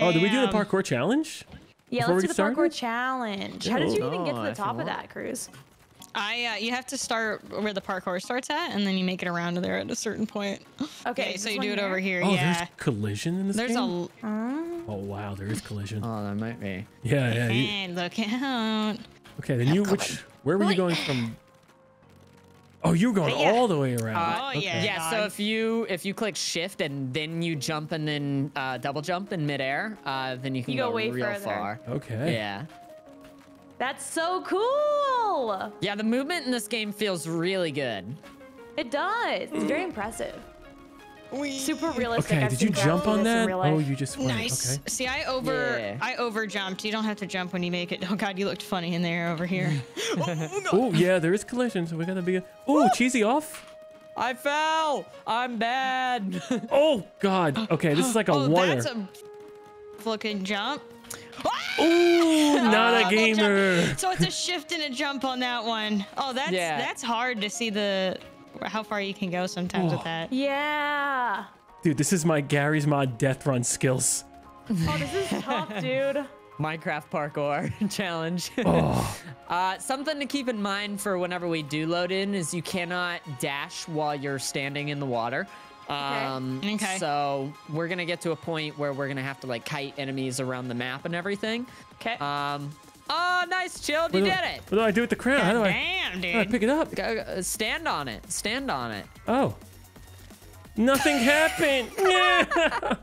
Oh, did we do the parkour challenge? Yeah, Before let's we do the get parkour challenge. How did you even get to Oh, the top of that, Kruz? I uh, you have to start where the parkour starts at, and then you make it around there at a certain point. Okay, Okay, so you do it over here. Oh, yeah. there's collision in this There's game? a Oh, wow, there is collision. Oh, there might be. yeah, yeah. you- and look out. okay, then you, which, where were you going from? Oh, you're going Yeah. all the way around. Oh, Okay. yeah. Yeah, so if you if you click shift and then you jump and then uh, double jump in midair, uh, then you can You go go, way real further. far. Okay. Yeah. That's so cool. Yeah, the movement in this game feels really good. It does. It's very impressive. Super realistic. Okay, I've did you jump on that? Oh, you just went. Nice. Okay. See, I over Yeah. I over jumped. You don't have to jump when you make it. Oh God, you looked funny in there over here. Oh, yeah, there is collision, so we gotta be. Oh, cheesy off. I fell. I'm bad. Oh, God. Okay, this is like a oh, one. that's a looking jump. Ah! Ooh, not a oh, gamer. So it's a shift and a jump on that one. Oh, that's Yeah. that's hard to see the how far you can go sometimes Oh. with that. Yeah. Dude, this is my Garry's Mod death run skills. Oh, this is tough, dude. Minecraft parkour challenge. Oh, Uh, something to keep in mind for whenever we do load in is you cannot dash while you're standing in the water. Um, Okay. So we're gonna get to a point where we're gonna have to like kite enemies around the map and everything. Okay. Um, oh, nice, chilled. You did it. what do I do with the crown? How do I, Damn, how do I pick it up? Go, go- stand on it. Stand on it. Oh. Nothing happened.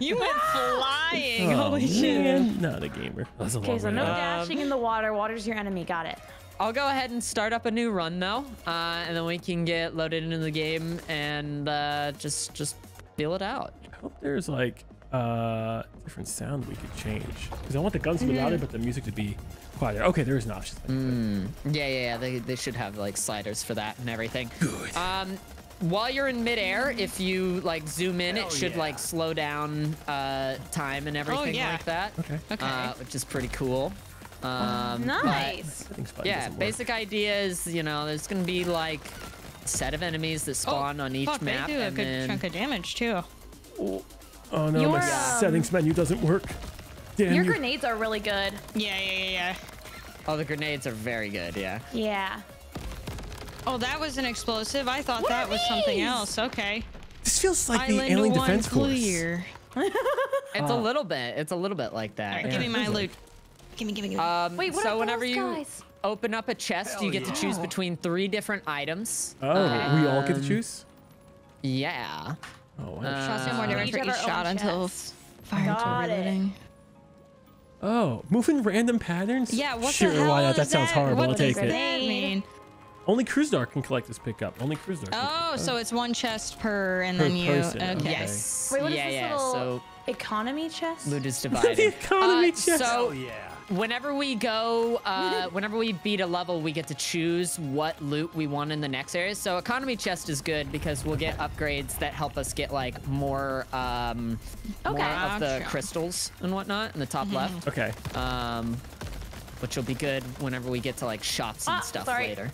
You went flying. Oh, Holy shit. man. Not a gamer. That's a Okay, so no dashing in the water. Water's your enemy. Got it. I'll go ahead and start up a new run though, uh, and then we can get loaded into the game and uh, just just feel it out. I hope there's like uh different sound we could change because I want the guns to be louder, but the music to be quieter. Okay, there is an option. Yeah, yeah, yeah. They, they should have like sliders for that and everything. Good. Um, while you're in midair, if you like zoom in, it should like slow down uh, time and everything yeah. like that. Okay. Okay. Uh, which is pretty cool. Um, but- Nice. Settings button yeah, basic idea is you know there's gonna be like a set of enemies that spawn on each Oh, fuck, map, They do a and good then chunk of damage too. Oh no, Your, my um, settings menu doesn't work. Damn Your you. grenades are really good. Yeah, yeah, yeah, yeah. oh the grenades are very good. Yeah. Yeah. Oh, that was an explosive. I thought What that are was something else. Okay. This feels like the Island Alien one Defense Force. clear. It's a little bit. It's a little bit like that. All right, yeah. give me my loot. Gimme, gimme, gimme. Um, Wait, what so are whenever those you guys? open up a chest, you get to choose between three different items. Oh, we all get to Um, choose. Yeah. Oh, wow. uh, Shots more damage each for have each our own shot until fire until reloading. oh, moving random patterns. Yeah, what sure, the hell why not? is That sounds horrible. What I'll take it. that mean? Only Cruise Dark can collect this pickup. Only Cruise Dark. Oh, pick so it's one chest per, and Per then you. person, Okay. okay. Yes. Wait, what is yeah, this yeah. little So economy chest? loot is the divided. economy Uh, chest. So whenever we go, uh, whenever we beat a level, we get to choose what loot we want in the next area. So economy chest is good because we'll get upgrades that help us get like more, um, more of the Gotcha. crystals and whatnot in the top left. okay. Um, which will be good whenever we get to like shops and Ah, stuff sorry. later.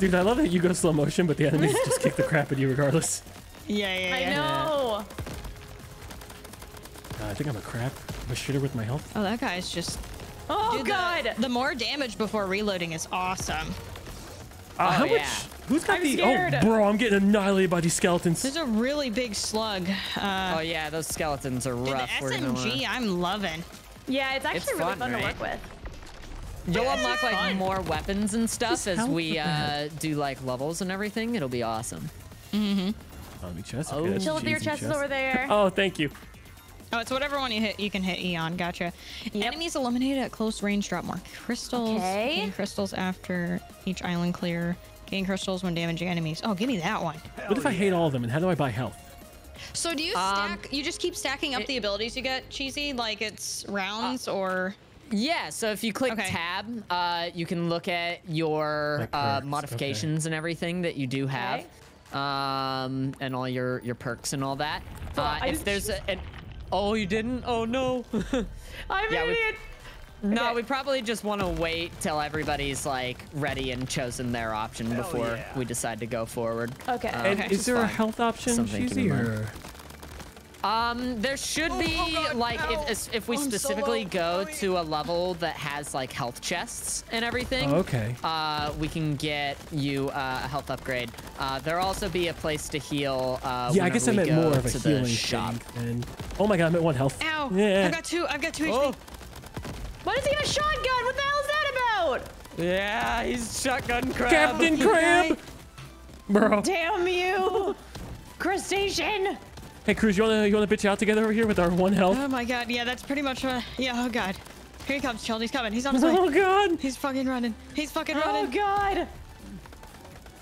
Dude, I love that you go slow motion, but the enemies just kick the crap at you regardless. Yeah, yeah, I yeah. know. Uh, I think I'm a crap. I'm a shitter with my health. Oh, that guy's just. Oh Dude, the- god. The, more damage before reloading is awesome. Uh, how yeah. much? Who's got I'm the? scared. Oh, bro, I'm getting annihilated by these skeletons. There's a really big slug. Uh, Oh yeah, those skeletons are dude, rough. the We're SMG, I'm loving. Yeah, it's actually It's really fun, fun, to work with. You'll Yeah, unlock like fun. more weapons and stuff Just as we uh, do like levels and everything. It'll be awesome. Economy chest. Oh. that's Chill with your cheesy chest. over there. Oh, thank you. Oh, it's whatever one you hit, you can hit Eon. Gotcha. Enemies eliminated at close range drop more crystals. Okay. Gain crystals after each island clear. Gain crystals when damaging enemies. Oh, give me that one. What if I hate all of them, and how do I buy health? So do you stack? you just keep stacking up the abilities you get, cheesy? Like it's rounds or? Yeah, so if you click Okay. tab, uh, you can look at your uh, perks, modifications and everything that you do have, um, and all your your perks and all that. So uh, if there's a, an, oh, you didn't? Oh no. I'm Yeah, an we- idiot. no, Okay. we probably just want to wait till everybody's like ready and chosen their option before we decide to go forward. Okay. Uh, And Okay. is there a health option, Something to cheesy, or Um, there should Oh, be oh God, like ow. if if we I'm specifically low. go Owie. to a level that has like health chests and everything. Oh, okay. Uh, we can get you uh, a health upgrade. Uh, there'll also be a place to heal. Uh, Yeah, I guess I meant more of a healing shop. And oh my god, I'm at one health. Ow! Yeah. I've got two. I've got two HP. Oh, Why does he have a shotgun? What the hell is that about? yeah, he's shotgun crab. Captain Crab. Bro. Damn you, crustacean! Hey, Kruz, you wanna you wanna bitch out together over here with our one health? Oh my god. Yeah, that's pretty much. Uh, yeah. Oh god. Here he comes, Chilled. He's coming. He's on his way. Oh god. He's fucking running. He's fucking running. Oh god!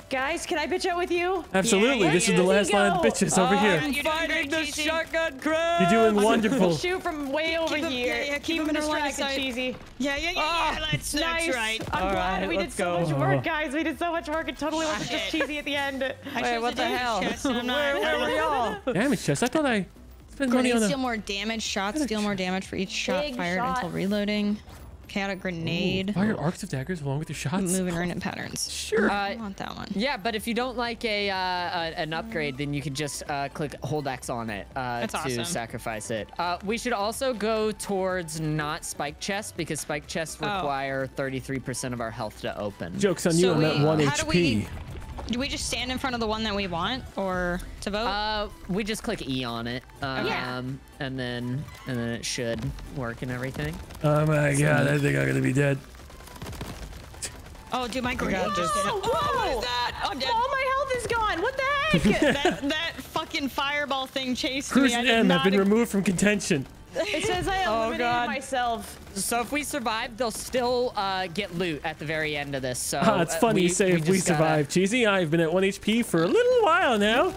Guys, can I bitch out with you? Absolutely. Yeah, this is the last line of Go. bitches over here. You're doing great, Cheesy. shotgun crab. You're doing wonderful. Shoot from way over him- here. yeah, yeah, keep Keep him him in our line of distracted, cheesy. Yeah, yeah, yeah. Ah, yeah. That's, nice. that's right. I'm All glad right, we did let's so go. much work, guys. We did so much work. It totally wasn't just cheesy at the end. I Wait, what the the damage hell? chest, I'm not- where, where were y'all? Damage chest. I thought I spent money Grenades on deal a. more damage. Shots deal more damage for each shot fired until reloading. Chaotic grenade. Fire arcs of daggers along with your shots. Moving random patterns. Sure. I Uh, want that one. Yeah, but if you don't like a, uh, a an upgrade, then you can just uh, click hold X on it uh, That's to awesome. sacrifice it. Uh, we should also go towards not spike chests because spike chests Oh. require 33% of our health to open. Jokes on you. So I'm at one how do HP. we- Do we just stand in front of the one that we want, or to vote? Uh, we just click E on it, um, Yeah. and then and then it should work and everything. Oh my god, I think I'm gonna be dead. oh, dude, my grenade God, just just- did it. Oh, what is that? I'm dead. All my health is gone. What the heck? that, that fucking fireball thing chased Kruz me. I and did M have been removed from contention. It says I Oh, eliminated God. myself. So if we survive, they'll still uh, get loot at the very end of this. So Ah, it's uh, funny you we- say if we just gotta- survive. Cheesy, I've been at one HP for a little while now.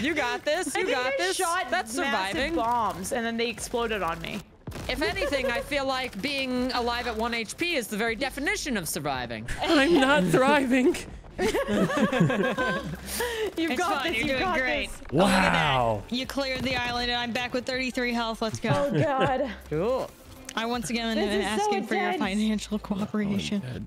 You got this. You think got I this. shot That's surviving. bombs, and then they exploded on me. If anything, I feel like being alive at 1 HP is the very definition of surviving. I'm not thriving. You've It's got fine, this. you're You've doing got great. this. Wow. You cleared the island, and I'm back with 33 health. Let's go. Oh god. Cool. I once again This am is so asking for your financial cooperation. Dead.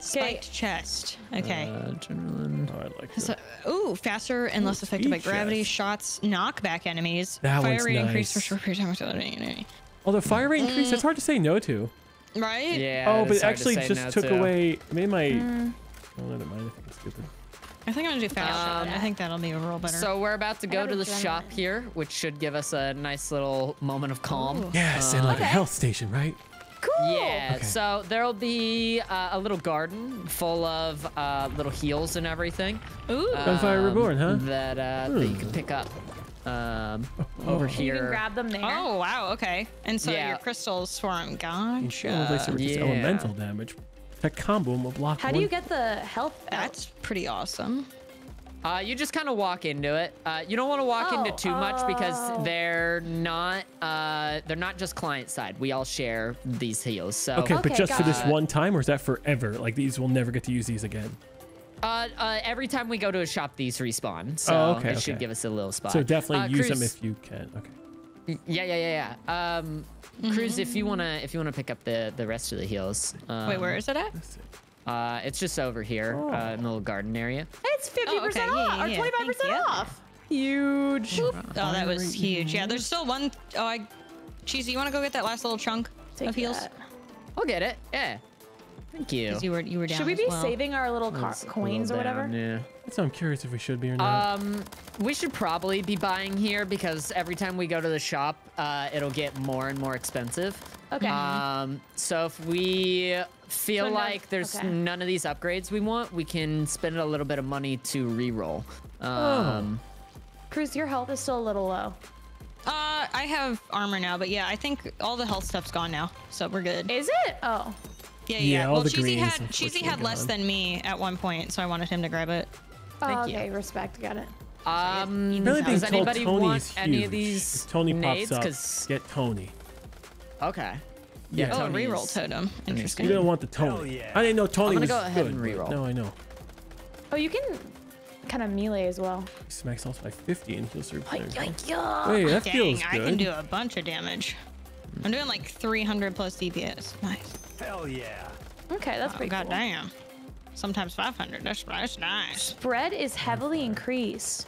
Spiked chest. Okay. Uh, adrenaline. Oh, I like So, ooh, faster and less affected by gravity. chest. Shots knock back enemies. That Fire one's rate increase for short period of time. until enemy- Although fire rate increase, that's hard to say no to. Right? Yeah. oh, but it actually just no took to. away. It made my. Oh, never mind. I think it's stupid. I think I'm gonna do fast shot. Um, I think that'll be a overall better. So we're about to go to the adrenaline. shop here, which should give us a nice little moment of calm. Yes, and like a health station, right? Cool. Yeah, Okay. so there'll be uh, a little garden full of uh, little heals and everything. ooh. Gunfire um, Reborn, huh? That uh, that you can pick up um, over You can here. grab them there. Oh wow. Okay. And so Yeah. your crystals form. Gotcha. Oh, they said just Yeah. elemental damage. That combo will block How one. do you get the health? out? That's pretty awesome. Uh, you just kind of walk into it. Uh, you don't want to walk into Oh, too much because oh. they're not uh, they're not just client side. We all share these heals. So Okay, but just for this it. one time, or is that forever? Like these will never get to use these again. uh, uh, every time we go to a shop, these respawn. So Oh, okay, it should give us a little spot. So definitely Uh, use them if you can. Okay. Yeah, yeah, yeah, yeah. Um, Kruz, if you wanna if you wanna pick up the the rest of the heels. Um, Wait, where is it at? Uh, it's just over here Oh. uh, in the little garden area. It's 50% Oh, okay, yeah, off yeah, or 25% off. Huge. Oh, that was huge. Yeah, there's still one oh I Cheesy, you wanna go get that last little chunk Take of heels? that. I'll get it. Yeah. Thank you. You were you were down. Should we as be well. saving our little car- coins scroll or whatever? down, Yeah. That's what I'm curious if we should be or not. Um, we should probably be buying here because every time we go to the shop, uh, it'll get more and more expensive. Okay. Um, so if we feel So no- like there's okay. none of these upgrades we want, we can spend a little bit of money to re-roll. Um, Kruz, your health is still a little low. Uh I have armor now, but yeah, I think all the health stuff's gone now. So we're good. Is it? Oh. Yeah, Yeah, yeah. all well the Cheesy had Cheesy unfortunately, had less gone. than me at one point, so I wanted him to grab it. Oh you. okay, respect. Got it. um, Even Really does told anybody Tony want is any of these If Tony pops nades? up, 'Cause- get Tony. okay. Yeah. Oh, Tony's- reroll totem. Interesting. You don't want the Tony. Yeah. I didn't know Tony gonna was go ahead good, and but reroll. Now I know. Oh, you can kind of melee as well. He smacks health by 50 and heals her. Like, like, yeah. Wait, that Dang, feels I good. can do a bunch of damage. I'm doing like 300 plus DPS. Nice. Hell yeah. Okay, that's Oh, pretty God cool. damn. Sometimes 500. That's that's nice. Spread is heavily increased.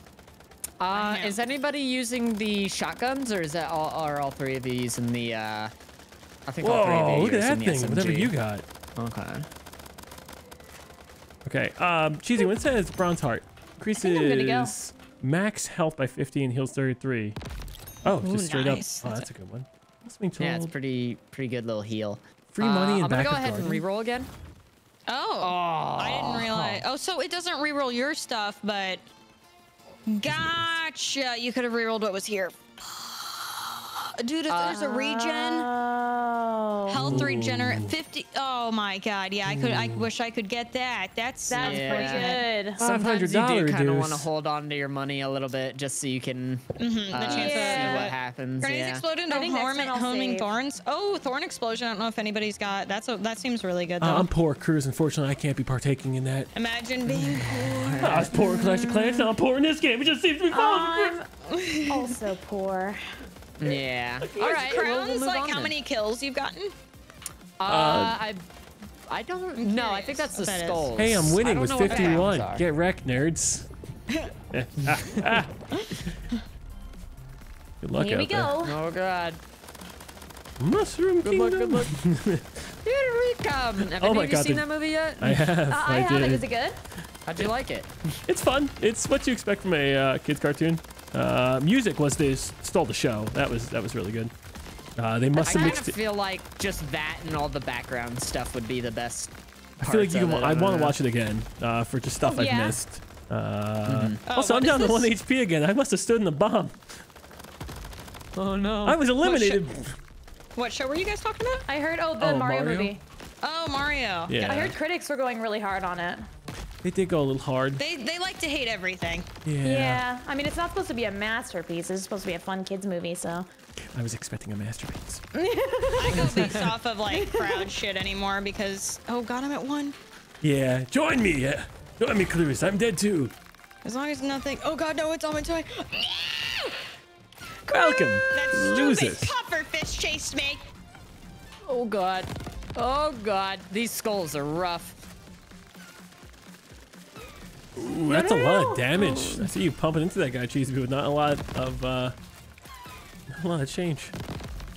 Uh, is anybody using the shotguns, or is that all? Are all three of you using the? Uh, I think all three of Whoa, you look at that thing. the Whatever you got. Okay. Okay. Um, Cheesy, when it says bronze heart, increases I'm good to go. max health by 50 and heals 33. Oh, Ooh, just straight nice. up. Oh, That's that's a good one. What's being told? Yeah, it's pretty pretty good little heal. Free money uh, and I'm gonna back go of ahead and garden? reroll again. Oh, I didn't realize. Oh, so it doesn't reroll your stuff, but gotcha. You could have rerolled what was here. Dude, if there's a regen, Oh. Health regenerate 50. Oh my god, yeah, I could. I wish I could get that. That's That's Yeah. pretty good. Sometimes you do kind of want to hold on to your money a little bit just so you can Mhm, the uh, chance see what happens. Grenades Yeah. explode into I harm, when homing save. thorns. Oh, thorn explosion. I don't know if anybody's got. That's a, that seems really good though. Uh, I'm poor, Kruz. Unfortunately, I can't be partaking in that. Imagine being poor. I was poor in Clash of Clans, now I'm poor in this game. It just seems to be falling. I'm also poor. Yeah. All right. we'll- Crowns, we'll like how then. many kills you've gotten? Uh, I, I don't I'm know. I think that's the what that is. skulls. hey, I'm winning don't with know what the crowns 51. Get wrecked, nerds. Good luck Here out we go. Oh god. Mushroom Good luck, Kingdom. good luck. Here we come. Have Oh any my of you God, seen that movie yet? I have. Uh, I, I, have did. it. Is it good? How'd you like it? It's fun. It's what you expect from a uh, kids cartoon. Uh, music was this stole the show. That was that was really good. Uh, they I must have kind of mixed it. feel like just that and all the background stuff would be the best. I feel like you can, it. I don't want to watch it again uh, for just stuff Oh, I've yeah? missed. Uh, Oh, also, I'm down to one? HP again. I must have stood in the bomb. Oh no. I was eliminated. What show were you guys talking about? I heard. Oh, the Oh, Mario, Mario? movie. Oh, Mario. Yeah. I heard critics were going really hard on it. They did go a little hard. They they like to hate everything. Yeah. Yeah. I mean, it's not supposed to be a masterpiece. It's supposed to be a fun kids movie. So. I was expecting a masterpiece. I go based off of like crowd shit anymore because oh god, I'm at one. Yeah. Join me. Uh, join me, Clues. I'm dead too. As long as nothing. Oh god, no, it's on my toy. Welcome, That stupid losers. puffer fish chased me. Oh god. Oh god. These skulls are rough. Ooh, that's a lot of damage. I see you pumping into that guy, Cheesy, but not a lot of uh, not a lot of change.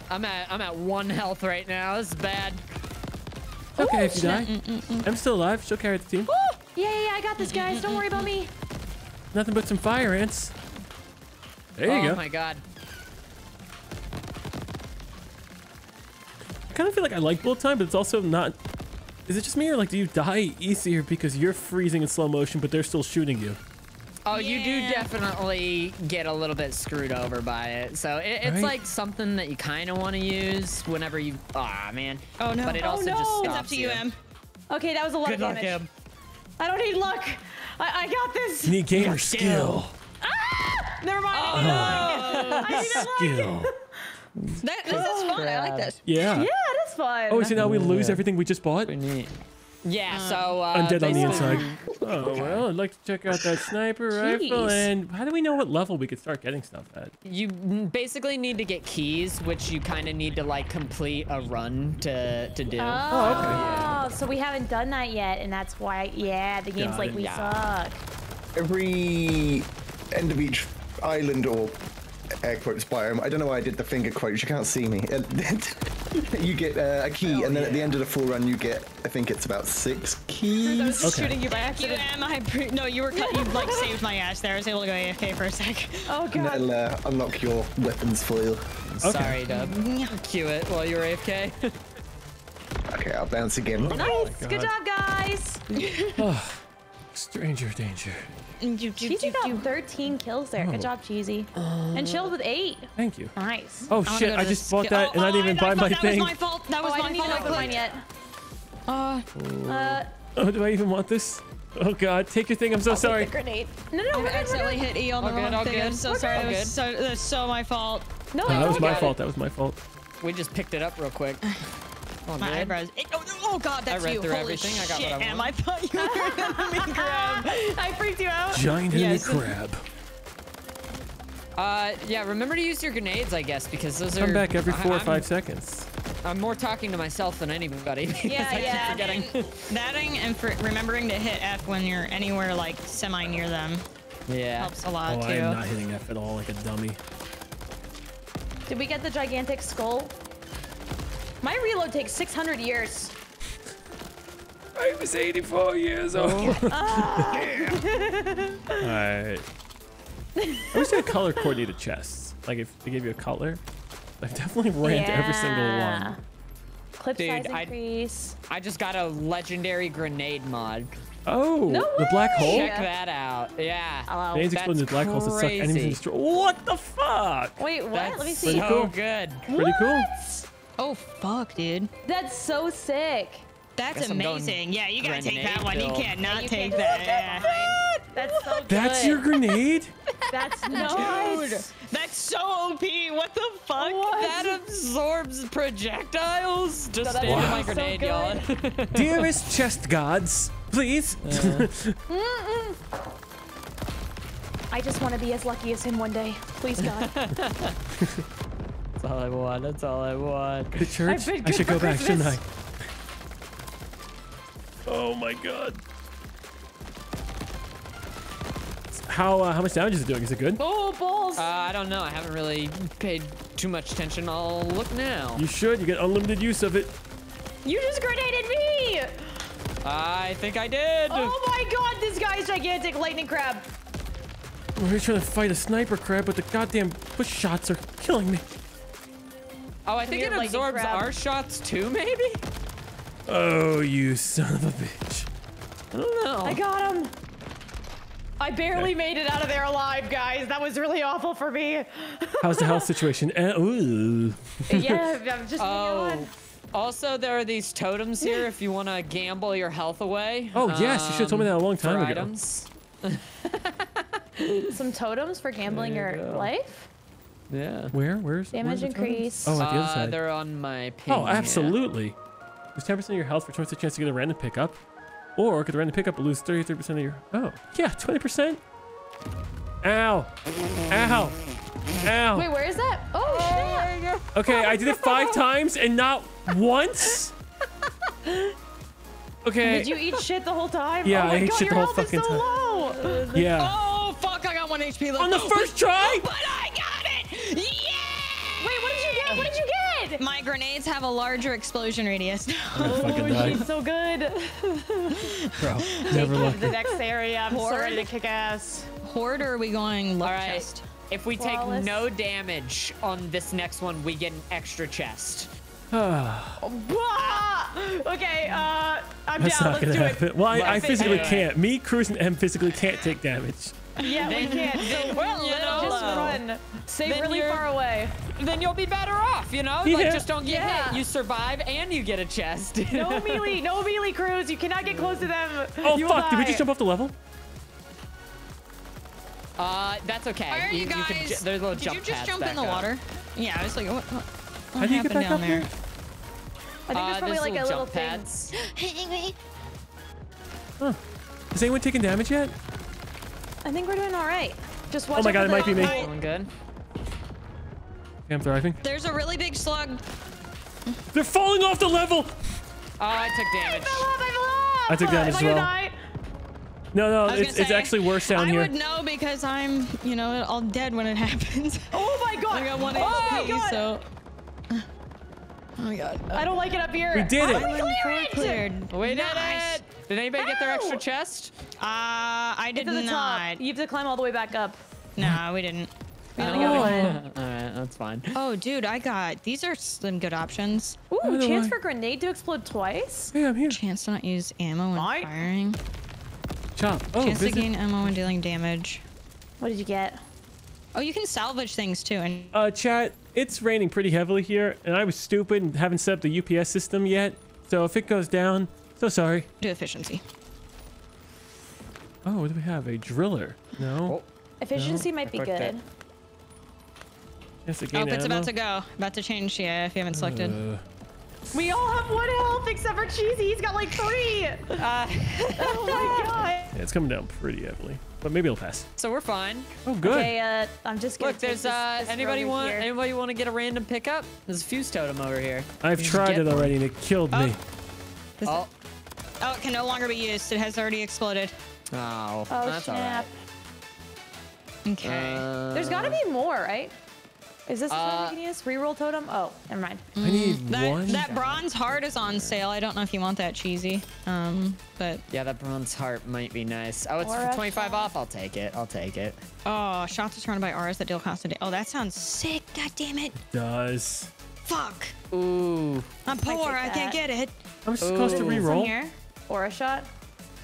I'm at I'm at one health right now. This is bad. It's okay if you die. Mm, mm, mm, I'm still alive. Still carry the team. Yeah, yeah, yeah, I got this, guys. Don't worry about me. Nothing but some fire ants. There you oh go. Oh my god. I kind of feel like I like bullet time, but it's also not. Is it just me, or like do you die easier because you're freezing in slow motion, but they're still shooting you? Oh, you do definitely get a little bit screwed over by it. So it, it's Right. like something that you kind of want to use whenever you. Ah, man. Oh, no. But it Oh, also just no. stops It's up to you, Em. Okay, that was a lot Good of luck, damage. Em. I don't need luck. I, I got this. You need gamer skill. Ah! Never mind. Oh. I didn't like Skill. That, this is fun. I like this. Yeah. Yeah, it is fun. Oh, so now we lose everything we just bought? Yeah. So uh, Undead on the inside. Oh, well, I'd like to check out that sniper rifle. And how do we know what level we could start getting stuff at? You basically need to get keys, which you kind of need to like complete a run to to do. Oh, so we haven't done that yet, and that's why. Yeah, the game's Got like it. we Yeah. suck. Every end of each island or air quotes biome, I don't know why I did the finger quotes. You can't see me. you get uh, a key, and then at the end of the full run, you get. I think it's about six keys. I was Okay. shooting you by You accident. am. Pre- no, you were cut. You like saved my ass there. I was able to go AFK for a sec. Oh And god. it'll uh, unlock your weapons foil. Sorry, Dub. Cue it while you're AFK. Okay, I'll bounce again. Nice. God. Good job, guys. Stranger danger. Cheesy got 13 kills there. Good job, Cheesy. And chilled with eight. Thank you. Nice. Oh, I shit. I the just bought skill- that and I didn't even I buy my thought thing. That was my fault. That Oh, was I my didn't even fault. open mine yet. Uh, Uh, Oh, do I even want this? Oh, God. Take your thing. I'm so sorry. the grenade. No, no, I we're good, we're accidentally hit E on the All good, wrong all thing. I'm so We're sorry. That was so, that's so my fault. No, Oh, that was my fault. That was my fault. we just picked it up real quick. All My good. eyebrows. It, oh, oh god, that's read you. Holy everything. I got shit, what I Em. I thought you were gonna me. I freaked you out. Giant enemy crab. Uh, yeah. Remember to use your grenades, I guess, because those are. Come back every I- four or I'm- five seconds. I'm more talking to myself than anybody. Yeah, I keep yeah. forgetting. Thatting and for remembering to hit F when you're anywhere like semi near them. Yeah. Helps a lot, Oh, lot I am not hitting F at all like a dummy. Did we get the gigantic skull? My reload takes 600 years. I was 84 years oh. old. Ah. Alright. I wish they had color coordinated chests. Like if they gave you a color. I've definitely ran to every single one. Clip Dude, size I- increase. I just got a legendary grenade mod. Oh, No the black hole? Check that out. Yeah. Oh, Grenades That's explode into black holes that suck enemies crazy. and destroy. What the fuck? Wait, what? That's Let me see. Pretty cool. good. Pretty cool. What? Oh fuck, dude. That's so sick. That's Guess I'm going amazing. Yeah, you gotta take that grenade one. You build. can't not you take can't that. just Yeah. That's so good. That's your grenade? That's nuts. That's so OP. What the fuck? What? That absorbs projectiles. Just That's stand in my so grenade, y'all. Dearest chest gods, please. I just want to be as lucky as him one day. Please, God. That's all I want. That's all I want. the church? been I should for go back, shouldn't I? Oh my god. How uh, how much damage is it doing? Is it good? oh, balls. Uh, I don't know. I haven't really paid too much attention. I'll look now. You should. You get unlimited use of it. you just grenaded me. I think I did. Oh my God, this guy's gigantic lightning crab. We're here trying to fight a sniper crab, but the goddamn bush shots are killing me. Oh, I think it absorbs crab. our shots too, maybe? Oh, you son of a bitch. I don't know. I got him. I barely made it out of there alive, guys. That was really awful for me. How's the health situation? Uh, ooh. yeah, I'm just Oh. Also, there are these totems here if you want to gamble your health away. Oh, yes, you should've told me that a long time for ago. items. some totems for gambling There your you go. Life. Where? Yeah. Where's Damage where's the totems? increase. Oh, at the other Uh, side. they're on my ping. Oh, yeah. absolutely. Lose 10% of your health for 20% chance to get a random pickup. Or get a random pickup but lose 33% of your... Oh, yeah, 20%. Ow. Ow. Ow. Wait, where is that? Oh, snap. Okay, I did it five times and not once? Okay. Did you eat shit the whole time? Yeah, oh my I ate God, shit the your whole health is fucking so time. low. Yeah. Oh fuck! I got one HP left. On the first try? but I got it. Yeah. Wait, what did you get? What did you get? My grenades have a larger explosion radius. Oh, she's so good. Bro, never The next area, I'm Horde? ready to kick ass. Horde or are we going left All right. chest? If we take Flawless. no damage on this next one, we get an extra chest. Bah! Okay, uh, I'm That's down. not Let's gonna do happen. it. Well, I, I physically do it. can't. Me, Kruz, and Em physically can't take damage. Yeah, we can. So, well, you you know, know, just uh, run. Stay then really far away. Then you'll be better off, you know? Yeah. Like, just don't get Yeah. hit. You survive and you get a chest. No melee, no melee Kruz. You cannot get close to them. Oh, you will fuck. Did we just jump off the level? Uh, that's okay. Why are you, can guys? ju- there's little did jump you just jump in the up. water? Yeah, I was like, what, what, How what do you get back down up there? there? I think Uh, there's probably like a little little jump thing. pads. Has anyone taken damage yet? I think we're doing all right. Just oh watch Oh my God, it might be me. Going good. Okay, I'm thriving. There's a really big slug. They're falling off the level. Oh, I took damage. I damage. fell off, I fell off. I took damage Am as well. die? No, no, it's, gonna it's actually worse down I here. would know because I'm, you know, all dead when it happens. Oh my god. I got one oh my HP, god. so. Oh my god. I don't like it up here. We did it. How did we clear it? Cleared. We did Nice. it! Did anybody get their extra chest? Uh, I Get did to the top. not. You have to climb all the way back up. No, we didn't. We only got one. Alright, that's fine. Oh, dude, I got these are some good options. Ooh, By chance way- for grenade to explode twice? Hey, I'm here. Chance to not use ammo when Mine? firing. Chop. Oh, Chance to gain ammo when dealing damage. What did you get? Oh, you can salvage things too, and Uh, chat, it's raining pretty heavily here, and I was stupid and haven't set up the UPS system yet. So if it goes down, so sorry. do efficiency. Oh, what do we have? A driller? No. Efficiency might be good. it. Yes, to Oh, gain it's about to go. About to change. Yeah, if you haven't selected. Uh, We all have one health except for Cheesy. He's got like three. Uh, oh my god. yeah, it's coming down pretty heavily, but maybe it'll pass. so we're fine. Oh, good. Okay, uh, I'm just gonna Look, there's this- uh this anybody want here. anybody want to get a random pickup? There's a fuse totem over here. I've tried get it one. already and it killed me. Oh, Oh, it can no longer be used. It has already exploded. Oh, Oh that's snap. alright. Okay. There's gotta be more, right? Is this the Uh, totem we can use? Reroll totem? Oh, never mind. I need that one. that bronze heart is on sale. I don't know if you want that cheesy. Um, but Yeah, that bronze heart might be nice. Oh, it's Or for 25 shot. off. I'll take it. I'll take it. oh, shots are surrounded by auras that deal constant. da- Oh, that sounds sick. God damn it. does. Fuck. Ooh. I'm poor. I take can't get it. How much does it to Ooh. From reroll? here. Or a shot.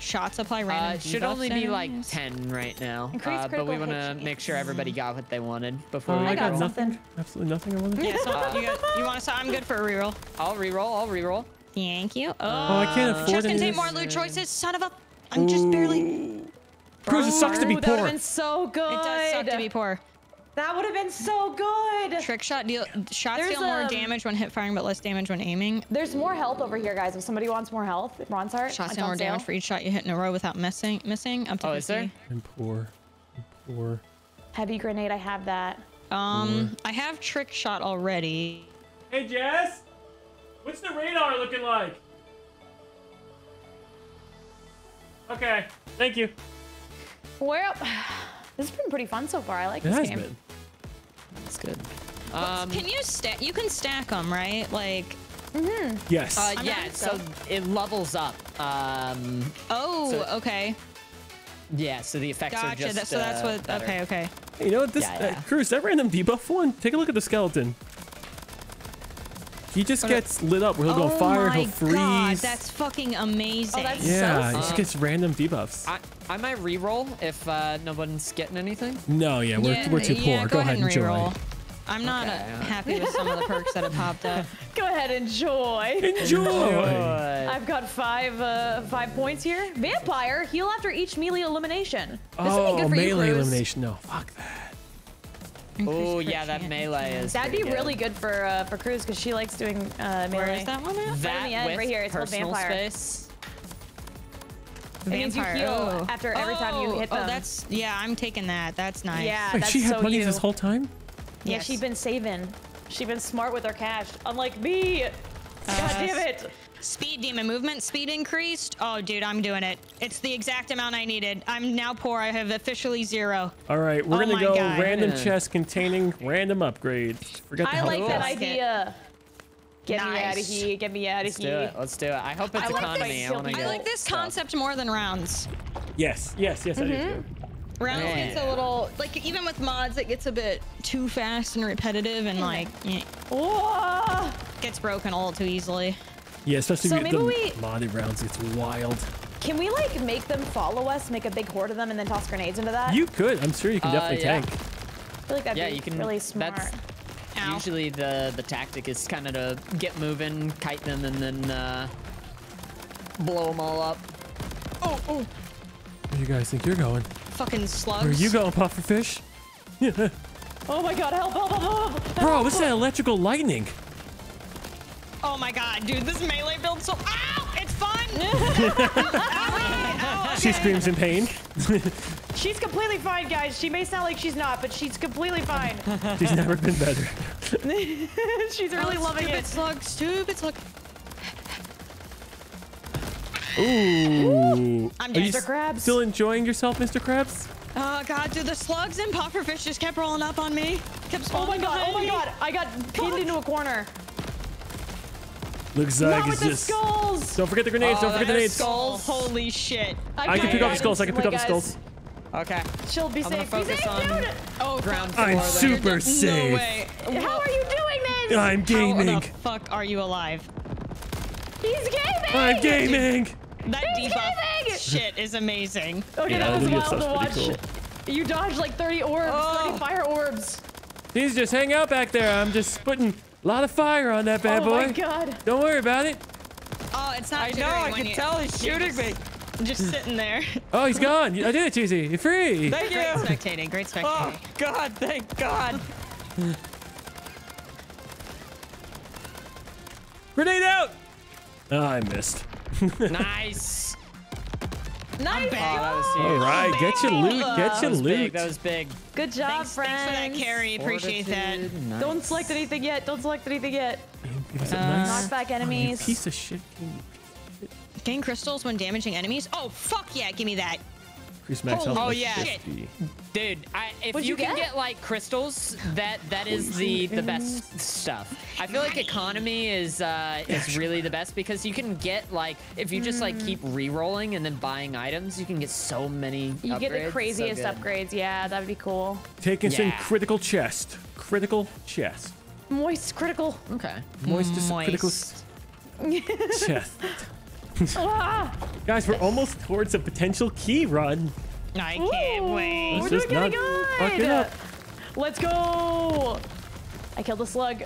Shots apply Uh, random. it should only to be like 10 right now. Uh, but we want to make sure everybody mm. got what they wanted before Oh, we I I got got reroll. nothing. Absolutely nothing I wanted. Yeah, so uh, uh, you, got, you want to? I'm good for a reroll. I'll reroll. I'll reroll. Thank you. Oh, Oh, I can't afford Chest any contain more loot choices. Son of a. I'm just barely. Kruz, it sucks to be Ooh, That would poor. have been so good. It does suck to be poor. That would have been so good. Trick shot deal. Shots There's, deal more um, damage when hit firing, but less damage when aiming. There's more health over here, guys. If somebody wants more health, bronze heart. Shots deal on more damage for each shot you hit in a row without missing. Missing up to Oh, is there? I'm poor. I'm poor. Heavy grenade, I have that. Um, I have trick shot already. Hey, Jess. What's the radar looking like? Okay. Thank you. Well, this has been pretty fun so far. I like It this has game. been. That's good. Um, can you stack? You can stack them, right? Like, Yes. uh, yeah, not- so it levels up. Um, oh, So- okay, yeah, so the effects are gotcha. just That, so that's uh, what. better. Okay, okay. you know what? This yeah, uh. Kruz, that random debuff one. Take a look at the skeleton. He just gets lit up. Where he'll go oh fire. my He'll freeze. god, that's fucking amazing. Oh, that's- yeah. so he just gets random debuffs. I, I might reroll if uh, no one's getting anything. no, yeah, we're, yeah, we're too poor. yeah, go, ahead and enjoy. I'm not uh, Okay, yeah. happy with some of the perks that have popped up. Go ahead, enjoy. Enjoy. I've got five uh, five points here. Vampire, heal after each melee elimination. This oh, would be good for melee you, elimination. No, fuck that. Oh yeah, crit that chance. melee is. That'd be good. really good for uh, for Kruz because she likes doing uh, melee. Where is that one at? That the end, right here, it's called vampire. space. It means you heal oh. after every time you Oh, hit Oh, that's yeah. I'm taking that. That's nice. Yeah, Wait, that's she had so money you. this whole time? Yeah, Yes. she's been saving. She's been smart with her cash, unlike me. God Uh, damn it. Speed demon movement speed increased. Oh, dude, I'm doing it. It's the exact amount I needed. I'm now poor. I have officially zero. All right, we're Oh gonna my go God. random Yeah. chest containing random upgrades. Forget the I like that cost. Idea. Get me out of here. Get me out of Let's do here. it. Let's do it. I hope it's I like economy. this I want to silky- get. I like this stuff. concept more than rounds. Yes, yes, yes, I do mm-hmm. too. Rounds Yeah. gets a little like even with mods, it gets a bit too fast and repetitive, and like yeah, Whoa. gets broken a little too easily. Yeah, especially So the maybe we- modded rounds. It's wild. Can we like make them follow us, make a big horde of them, and then toss grenades into that? You could. I'm sure you can Uh, definitely yeah. tank. I feel like that'd Yeah, be you can. really smart. That's Ow. usually the the tactic is kind of to get moving, kite them, and then uh, blow them all up. Oh, oh, Where you guys think you're going? fucking slugs. Where are you going, Pufferfish? Yeah. Oh my god, help, help, help, help. Bro, what's that electrical lightning? Oh my god, dude, this melee build so. Ow! It's fun! Owie! Ow, She screams in pain. She's completely fine, guys. She may sound like she's not, but she's completely fine. She's never been better. she's really Oh, loving stupid it. slug, stupid slug. Ooh. I'm Are you Krabs. still enjoying yourself, Mr. Krabs? Oh god, dude, the slugs and pufferfish just kept rolling up on me. Kept Oh my spawning god, oh behind my me. god. I got pinned into a corner. Looks Not like it's just. skulls. Don't forget the grenades. don't Oh, forget the oh, grenades. skulls. Holy shit. I can pick up the skulls. I can pick up the skulls. Okay. She'll be I'm safe. gonna Be focus safe, on dude. Oh, ground floor. I'm then. super No safe. way. How are you doing this? I'm How gaming. the fuck are you alive? He's gaming. I'm gaming. That He's debuff gaming! shit is amazing. Okay, Yeah, that was wild to watch. pretty You dodged like 30 orbs, Oh. 30 fire orbs. Please just hang out back there. I'm just putting a lot of fire on that bad oh boy. Oh my god. Don't worry about it. Oh, it's not I know. I can you- tell he's you're shooting just- me. Just sitting there. Oh, he's gone. I did it, Cheesy. You're free. Thank you. Great you. spectating, great oh, spectating. Oh God! Thank God. Grenade out. Oh, I missed. nice. Nice. Oh, that was huge. All right, get your loot. Get your loot. big. That was big. Good job, Thanks, friends. thanks for that carry. Appreciate that. Nice. Don't select anything yet. Don't select anything yet. Give us Uh, nice Knock back Oh, enemies. piece of shit. Gain crystals when damaging enemies. Oh fuck yeah, give me that. Increase max health. Oh, yeah. 50. Dude, I, if What'd you, you can get? get like crystals, that that is the the best stuff. I feel like economy is uh, is really the best because you can get like if you just like keep re-rolling and then buying items, you can get so many. You get the craziest good. upgrades. Yeah, that'd be cool. Taking some Yeah. critical chest. Critical chest. Moist critical. Okay. Moistest critical chest. Guys, we're almost towards a potential key run. I can't Ooh, wait. We're Let's doing just kinda fuck it good. up. Let's go. I killed a slug.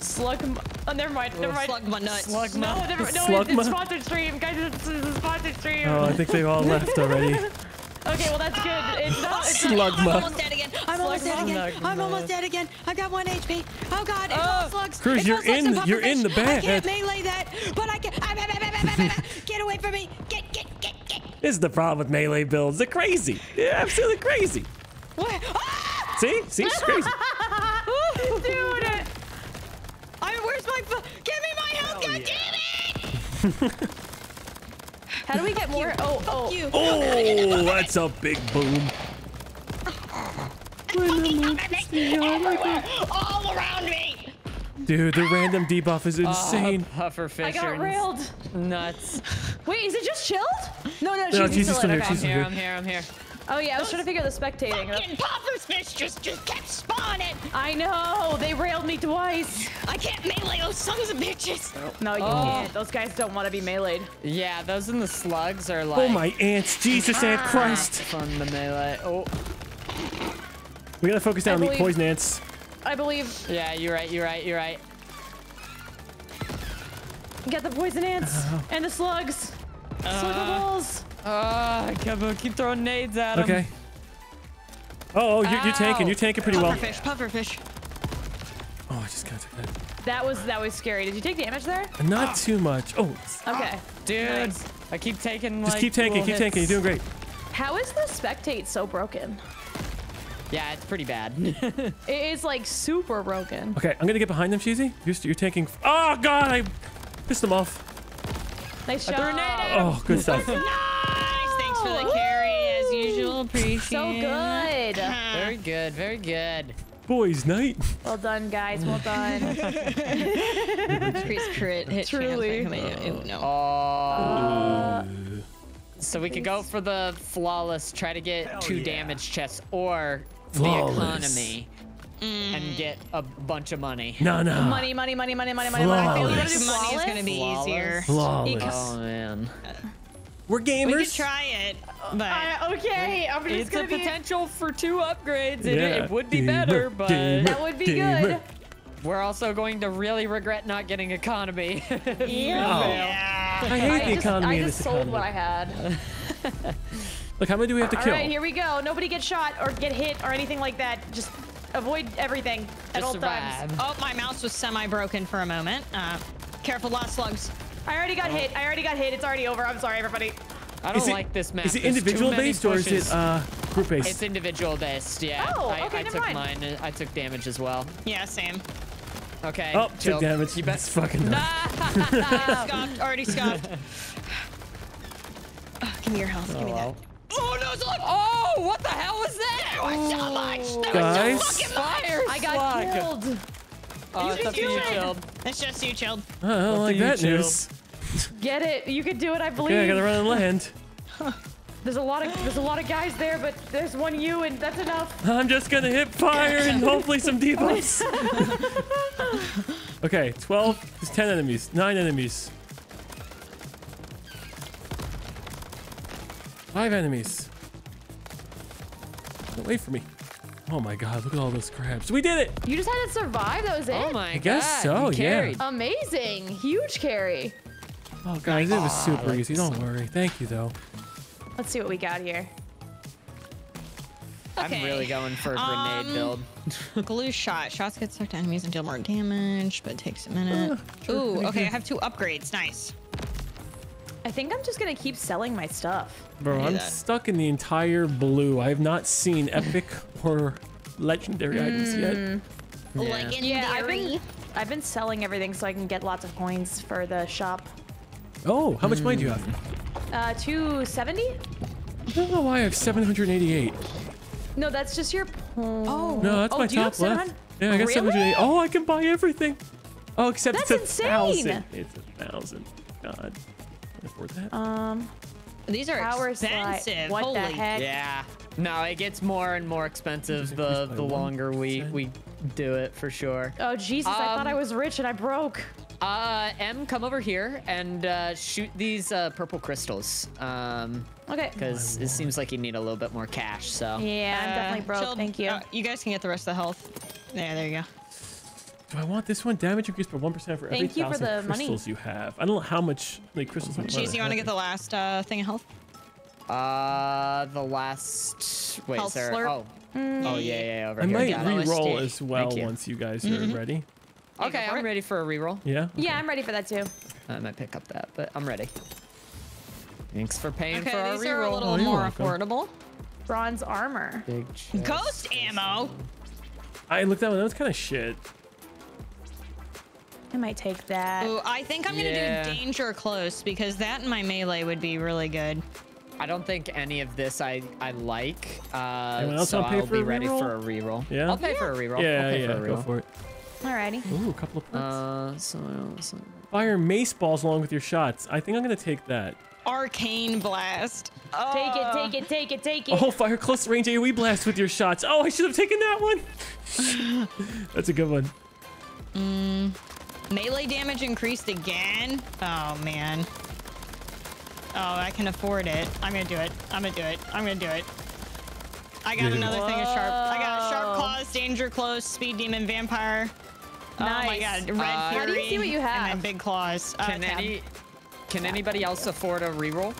Slug. m- Oh, never mind. Never mind. Slug my nuts. Slug No, never, no, Slug it's, it's sponsored stream, guys. It's, it's a sponsored stream. Oh, I think they all left already. Okay, well that's good. It's not. It's not Slugma. I'm almost dead again. I'm almost dead again. I'm almost dead again. I got one HP. Oh god, it's all slugs. Kruz, It's you're slugs in- you're in fish. the I can't melee that, but I can. Get away from me. Get, get, get, get. This is the problem with melee builds. They're crazy. They're absolutely crazy. What? Ah! See? See? It's crazy. Dude. I, where's my? fu- Give me my health. God damn it! How do we get more? Oh, oh. Fuck you. Oh, that's a big boom. All around me. Dude, the random debuff is ah, insane. Puffer I got railed. nuts. Wait, is it just chilled? No, no, she's, No, she's she's still still in. here, Okay. she's I'm here. I'm here. I'm here. Oh yeah, I was trying to figure out the spectating. Fucking puffer fish just, just kept spawning. I know. They railed me twice. I can't melee those sons of bitches. No, you Oh. can't. Those guys don't want to be meleeed. Yeah, those in the slugs are like. Oh my ants. Jesus and Christ. Fun to melee. Oh, We gotta focus down on the poison ants. I believe. yeah. You're right. You're right. You're right. Get the poison ants Uh-huh. and the slugs. Sluggables. Ah, oh, keep, keep throwing nades at him. Okay. Oh, oh you're, you're tanking. You're tanking pretty well. Puffer fish, puffer fish. Oh, I just kind of took that. That was that was scary. Did you take damage there? Not too much. Oh, Okay. Ah. Dude, Nice. I keep taking just like, keep tanking. little Keep tanking. You're doing great. How is the spectate so broken? Yeah, it's pretty bad. It is like super broken. Okay, I'm gonna get behind them, Cheesy. You're, you're tanking. Oh God, I pissed them off. Nice I threw a job. Oh, good stuff. Nice. Thanks for the carry as usual. Appreciate it. So good. Uh-huh. very good. Very good. Boys' night. Well done, guys. Well done. Increase crit hit Truly. chance. by- Ooh, no. Oh. so we could go for the flawless, try to get two damage chests, or Flawless. the economy and get a bunch of money. No, no. money, money, money, money, money, money, money. I feel like Flawless. Money is gonna be Flawless. easier. Flawless. Oh man, We're gamers. We could try it, but Uh, okay, I'm just it's a gonna be. potential for two upgrades. It, Yeah. it would be Gamer, better, but gamer. That would be Gamer. good. we're also going to really regret not getting economy. yeah. I hate I the just, economy I in just sold economy. what I had. Look, how many do we have to All kill? right, here we go. Nobody get shot or get hit or anything like that. Just avoid everything at Just all survive. times. Oh, my mouse was semi-broken for a moment. Uh, careful, lost slugs. I already got hit. I already got hit. It's already over. I'm sorry, everybody. I don't it- like this map. Is it There's individual based or is it uh, group based? It's individual based, yeah. Oh, I, okay, I never took mind. mine. I took damage as well. Yeah, same. Okay. oh, chill. took damage. You That's bet. fucking. Scoffed, already scoffed. Oh, give me your health. Give me that. Oh no, slug! Oh, what the hell was that? There was so much. There Guys? was so fucking much. Fire I got slug. killed. Oh, You it's up to you, chilled. It's just you, chilled. I don't like that chill. news. Get it. You can do it. I believe. Okay, I gotta run on land. There's a lot of there's a lot of guys there, but there's one you, and that's enough. I'm just gonna hit fire and hopefully some debuffs. okay, 12 is 10 enemies, 9 enemies. 5 enemies. Don't wait for me. Oh my god, look at all those crabs. We did it! You just had to survive. That was it. Oh my I guess god. so, you yeah. Amazing. Huge carry. Oh guys, it was super easy. Don't worry. Thank you though. Let's see what we got here. I'm really going for a grenade Um, build. Glue shot. Shots get stuck to enemies and deal more damage, but it takes a minute. Ooh, okay, I have two upgrades. Nice. I think I'm just gonna keep selling my stuff. Bro, I'm that. stuck in the entire blue. I have not seen epic or legendary items yet. Yeah. Yeah, I've been I've been selling everything so I can get lots of coins for the shop. Oh, how much money do you have? Uh, 270? don't know why I have 788. No, that's just your. Oh. No, that's Oh, my do you have top left. Yeah, I got Really? 788. Oh, I can buy everything. Oh, except That's it's a thousand. It's a thousand. God. Can afford that? Um, These are power slide. expensive. What Holy the heck? Yeah. No, it gets more and more expensive the the longer we we do it for sure. Oh Jesus! I thought I Um, was rich and I broke. Uh, Em, come over here and uh, shoot these uh, purple crystals. Um, Okay. because it seems like you need a little bit more cash. So Yeah, I'm Uh, definitely broke. chill. Thank you. Uh, you guys can get the rest of the health. Yeah, there you go. Do I want this one? Damage increased by 1% for every Thank you for thousand the money. crystals you have. I don't know how much like crystals we Cheese, you want to get the last uh, thing of health? uh, the last wait, Health sir. slurp? Oh, oh yeah, yeah, yeah, over I here. might got re-roll as well Thank you. once you guys Mm-hmm. are ready. Okay, I'm it. ready for a reroll. Yeah? Yeah, I'm ready for that too. I might pick up that, but I'm ready. Thanks for paying Okay, for our these are a little Oh, you're more welcome. affordable. Bronze armor. Big chest. Ghost ammo. I looked at one. That was kind of shit. I might take that. Ooh, I think I'm gonna do danger close because that and my melee would be really good. I don't think any of this I I like. Uh, Anyone else so wanna pay I'll for be a ready for a reroll. Yeah? I'll pay for a reroll. I'll Yeah, pay yeah, for a go for it. Alrighty. Ooh, a couple of points. Uh, so, so Fire mace balls along with your shots. I think I'm gonna take that. Arcane blast. Take it, take it, take it, take it. Oh, fire close range AoE blast with your shots. Oh, I should have taken that one. That's a good one. Melee damage increased again. Oh man. Oh, I can afford it. I'm gonna do it. I'm gonna do it. I'm gonna do it. I got Yeah. another thing of sharp. I got sharp claws, danger close, speed demon, vampire. Nice. Oh my god, red Uh, fury. How do you see what you have? And have? my big claws. Uh, can tab. any can anybody else afford a reroll?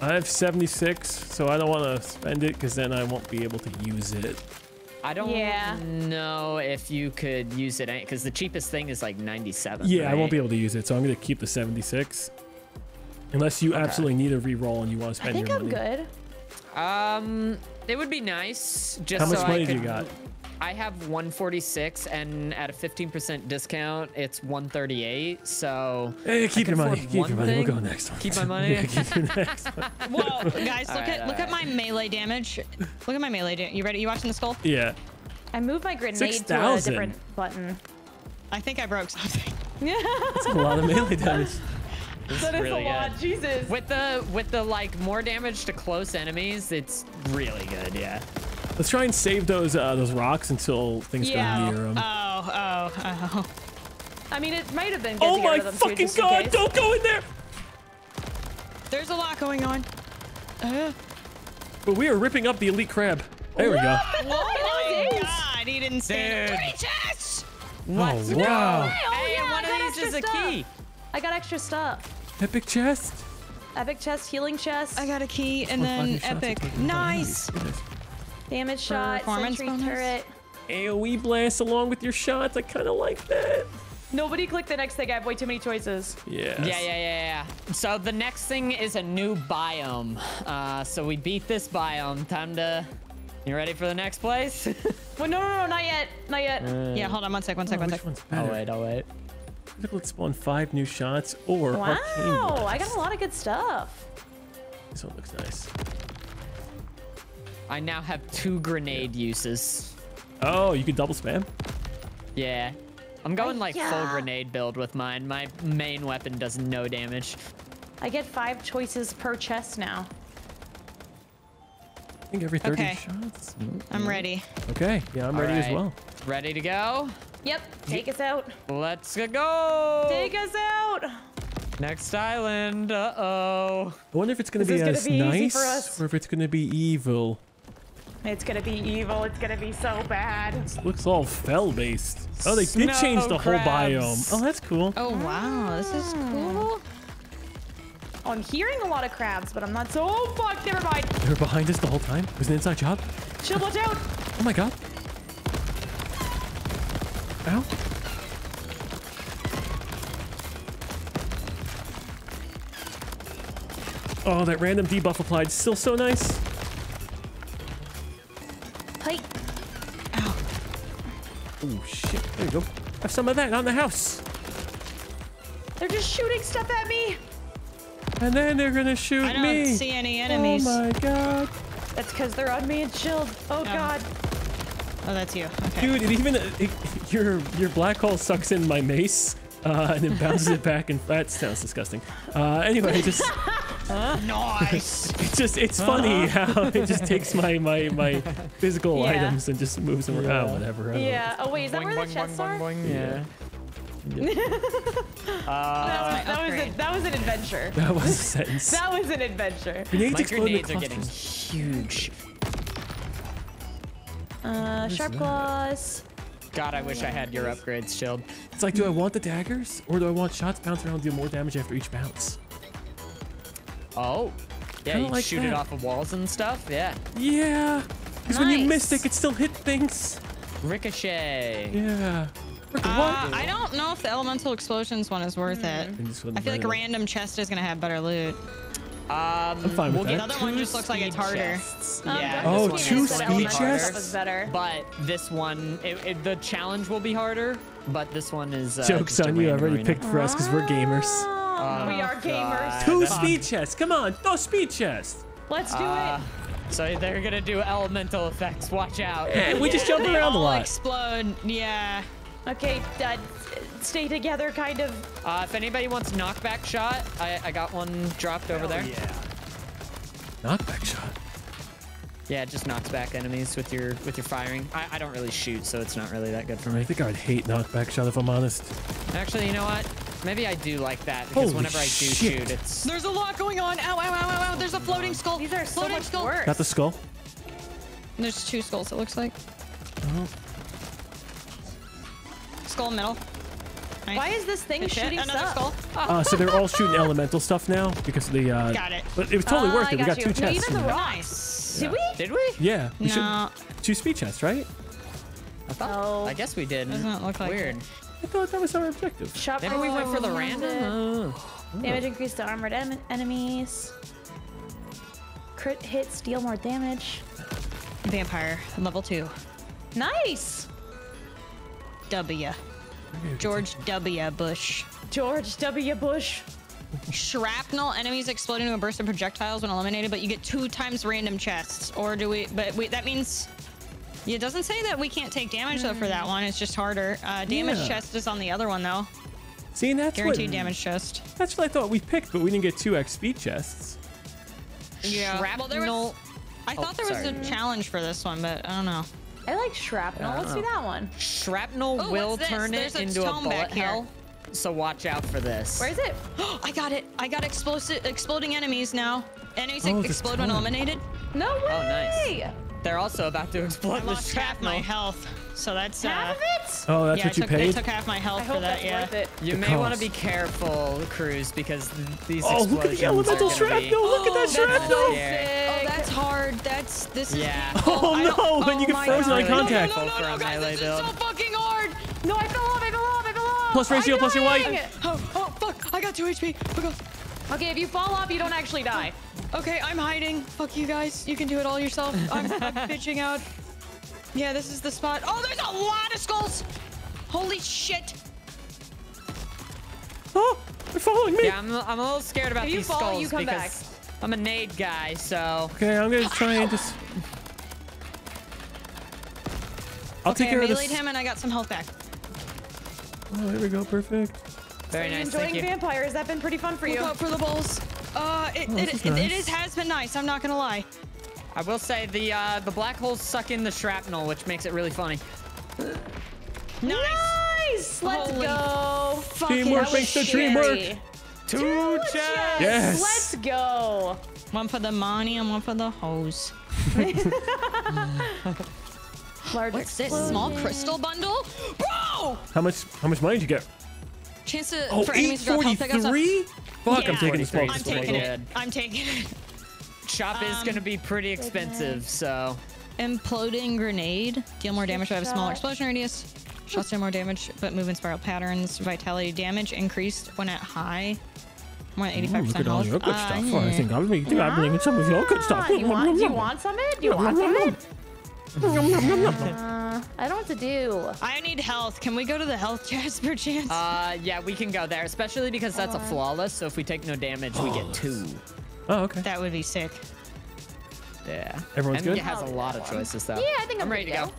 I have 76, so I don't want to spend it because then I won't be able to use it. I don't Yeah. know if you could use it because the cheapest thing is like 97. Yeah, I won't be able to use it, so I'm gonna keep the 76. Unless you absolutely need a reroll and you want to I spend think your I'm money. good. Um, it would be nice just How much so money I do you got? I have 146, and at a 15% discount, it's 138. So Hey, keep your money. Keep your one money. We'll go next one. Keep my money. yeah, keep your next one. Whoa, guys, look Alright, at look at uh, my melee damage. Look at my melee damage. You ready? You watching the skull? Yeah. I moved my grenade to a different button. I think I broke something. That's a lot of melee damage. This That is really a lot, good. Jesus. With the with the like more damage to close enemies, it's really good. Yeah. Let's try and save those uh, those rocks until things Yeah. go near them. Oh, oh, oh. I mean, it might have been good oh to my rid them too, fucking just god! Don't go in there! There's a lot going on. Uh, But we are ripping up the elite crab. There we go. oh my god, he didn't stand Dude. Three chests! Oh wow! Hey, oh Hey, yeah, one I of these extra is a key. I got extra stuff. Epic chest. Epic chest, healing chest, I got a key and then epic. equipped with Nice. Abilities. damage shot, Performance sentry bonus. turret. AoE blast along with your shots. I kind of like that. Nobody click the next thing. I have way too many choices. Yes. Yeah, yeah, yeah, yeah. So the next thing is a new biome. Uh, so we beat this biome. Time to. You ready for the next place? Well, no, no, no, not yet, not yet. Yeah, hold on one sec, one Oh, sec, one which sec. one's I'll better? wait. I'll wait. Let's spawn five new shots or arcane wow, I got a lot of good stuff. This one looks nice. I now have two grenade uses. Oh, you can double spam. Yeah. I'm going like full yeah. grenade build with mine. My main weapon does no damage. I get five choices per chest now. I think every 30 Okay. shots. I'm ready. Okay. Yeah, I'm ready as well. Ready to go? Yep, take us out. Let's go. Take us out. Next island. Uh oh. I wonder if it's gonna be as be nice for us. or if it's gonna be evil. It's gonna be evil. It's gonna be so bad. Looks all fell based. Oh, they did change the Snow whole biome. Oh, that's cool. Oh wow, this is cool. Oh, I'm hearing a lot of crabs, but I'm not so. Oh fuck! Never mind. They were behind us the whole time. It was an inside job. Shield, watch out! Oh my god. Ow. Oh, that random debuff applied. Still so nice. Oh shit. There you go. Have some of that on the house. they're just shooting stuff at me. And then they're gonna shoot me. I don't me. see any enemies. Oh my god. That's because they're on me and shield. Oh god. Oh, that's you. Okay. Dude, it even it, your your black hole sucks in my mace, uh, and then bounces it back, and that sounds disgusting. Uh, anyway, it just Nice. it's just it's funny how it just takes my my my physical Yeah. items and just moves them around. Yeah. Whatever. I don't know. Yeah. Oh wait, is that where the chests are? Yeah. That, was, that, was a, that was an adventure. That was a sentence. That was an adventure. Grenades My grenades are getting huge. Uh, sharp claws. God, I wish I had your upgrades, Shield. It's like, do I want the daggers or do I want shots bounce around and do more damage after each bounce? Oh. Yeah, Kinda you like shoot it off of walls and stuff. Yeah. Yeah. Because when you Nice. missed, it could still hit things. Ricochet. Yeah. Frick, Uh. I don't know if the elemental explosions one is worth it. And just wouldn't I feel like burn it. random chest is gonna have better loot. Um, I'm fine with we'll that. get The other one just looks like it's speed harder. Um, Yeah. Oh, this one two is That speed going to be elemental chests? stuff better. But this one, it, it, the challenge will be harder. But this one is. Uh, Joke's on you. I random already arena. picked for us because we're gamers. Oh, we are gamers. God. Two speed chests. Come on. No speed chests. Let's do Uh, it. so they're gonna do elemental effects. Watch out. And we just jump They around a all lot. explode. Yeah. Okay, uh, stay together, kind of. Uh, if anybody wants knockback shot, I, I got one dropped over there. Yeah. Knockback shot. Yeah, it just knocks back enemies with your with your firing. I, I don't really shoot, so it's not really that good for me. I think I would hate knockback shot if I'm honest. Actually, you know what? Maybe I do like that because Holy whenever I do shit. shoot, it's There's a lot going on. Ow, ow, ow, ow, ow. There's a floating skull. These are so floating much skull. worse. Got the skull. There's two skulls, it looks like. Skull middle. Nice. Why is this thing Good shit. shooting Another stuff? skull. Uh, so they're all shooting elemental stuff now because of the. Uh, Got it. But it was totally Ah, worth I it. We got got you. two No, chests. even from the that. Rock. Nice. Did we? did we? Yeah. We No, should two speed chests, right? I thought. No. I guess we did. Doesn't look like Weird. it. I thought that was our objective. Shop Maybe we went for the random. Oh. Damage increase to armored em- enemies. Crit hits deal more damage. vampire level two. Nice. W. George W. Bush. George W. Bush. Shrapnel enemies explode into a burst of projectiles when eliminated, but you get two times random chests. Or do we? But we, that means. Yeah, It doesn't say that we can't take damage though for that one. It's just harder. Uh, damage Yeah. chest is on the other one though. See, and that's Guaranteed what, damage chest. That's what I thought we picked, but we didn't get two XP chests. Yeah. Well, there was. Shrapnel- I Oh, thought there was a challenge for this one, but I don't know. I like shrapnel. I Let's don't do that one. Shrapnel Oh, will turn There's it a into a bullet back here. hell. So watch out for this. Where is it? I got it. I got explosive, exploding enemies now. Enemies Oh, explode when eliminated. No way. Oh, nice. They're also about to explode with lost half my health, so that's uh. Half of it? Oh, that's yeah, what I you took, paid. They took half my health I for that. that's Yeah. worth it. You The may want to be careful, Kruz, because th- these Oh, explosions look at the are elemental gonna shrapnel! Be... Look at that Oh, shrapnel! that's Scary. Oh, that's hard. That's this is. Yeah. Oh, I don't- no, then you get frozen God. on contact. No, no, no, For no, a guys, this is so fucking hard. No, I fell off. I fell off. I fell off. Plus ratio, plus your white. Oh, oh, fuck! I got two HP. Oh, Okay, if you fall off, you don't actually die. Okay, I'm hiding. Fuck you guys. You can do it all yourself. I'm, I'm bitching out. Yeah, this is the spot. Oh, there's a lot of skulls. Holy shit. Oh, they're following me. Yeah, I'm, I'm a little scared about If you these fall, skulls you come because I'm a nade guy, so Okay, I'm gonna try and just. I'll Okay, take I care of meleeed this. him and I got some health back. Oh, there we go. Perfect. very Are you nice. enjoying Thank you. vampires? That's been pretty fun for Look you. out for the balls. Uh, it, Oh, it, it, it nice. is has been nice. I'm not gonna lie. I will say the uh, the black holes suck in the shrapnel, which makes it really funny. Nice. Nice. Let's Holy go. Fucking Teamwork That makes the dream work. scary. Two Yes. Yes. Let's go. One for the money and one for the hose. Large What's this? Small crystal bundle? Bro! How much? How much money did you get? Chance to, Oh, for enemies to drop health pickups. 843? Fuck, I'm taking the small. I'm taking it. I'm taking it. Shop is Um, gonna be pretty expensive, so Imploding grenade. Deal more damage but have a smaller explosion radius. Shots do more damage but move in spiral patterns. Vitality damage increased when at high. More than Ooh, 85% look at all your good Uh, stuff. yeah. I think I'll be dabbling in some of your good stuff. You want, do you want some of it? Do you want some of it? Uh, I don't know what to do. I need health. Can we go to the health chest per chance? Uh, yeah, we can go there, especially because that's a flawless. So if we take no damage, we get two. Oh, okay. that would be sick. Yeah. Everyone's and good? It has a I'll do lot of choices though. Yeah, I think I'm I'm ready to good go.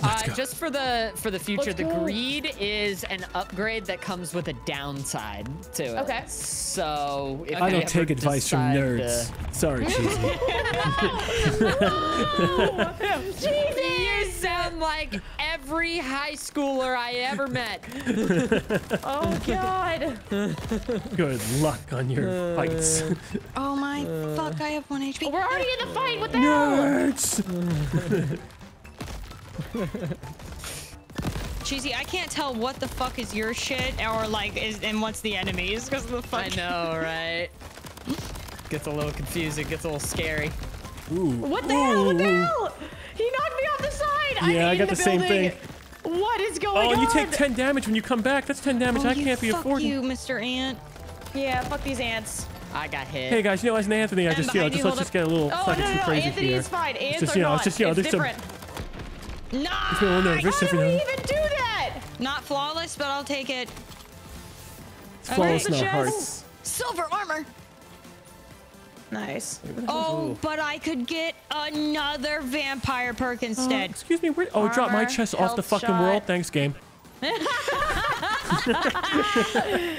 To Uh, go. just for the for the future, Let's the go. greed is an upgrade that comes with a downside to it. Okay. So if I don't take advice from decide nerds. Sorry, cheesy. to- You sound like every high schooler I ever met. Oh god. Good luck on your fights. Oh my fuck! I have one HP. We're already in the fight. What the hell? Nerds! Cheesy, I can't tell what the fuck is your shit or like is and what's the enemies because of the fuck. I know, right? Gets a little confusing. Gets a little scary. Ooh. What the hell? What the hell? He knocked me off the side. I'm Yeah, I in got the same thing. What is going Oh, on? and you take 10 damage when you come back. That's 10 damage Oh, I can't be fuck affording. you, Mr. Ant. Yeah, fuck these ants. I got hit. Hey guys, you know, as an Anthony, I just, you know, just you, let's just get a little Oh second no, too no, no. crazy Anthony here. is fine. Ants just, are you know, not. it's just, you know, it's there's some- different. No, Just a How every did we even do that? not flawless, but I'll take it. It's flawless, the not chest? hearts. Silver armor. Nice. Oh, but I could get another vampire perk Uh, instead. excuse me, where? Oh, drop my chest off the fucking shot. world. Thanks, game.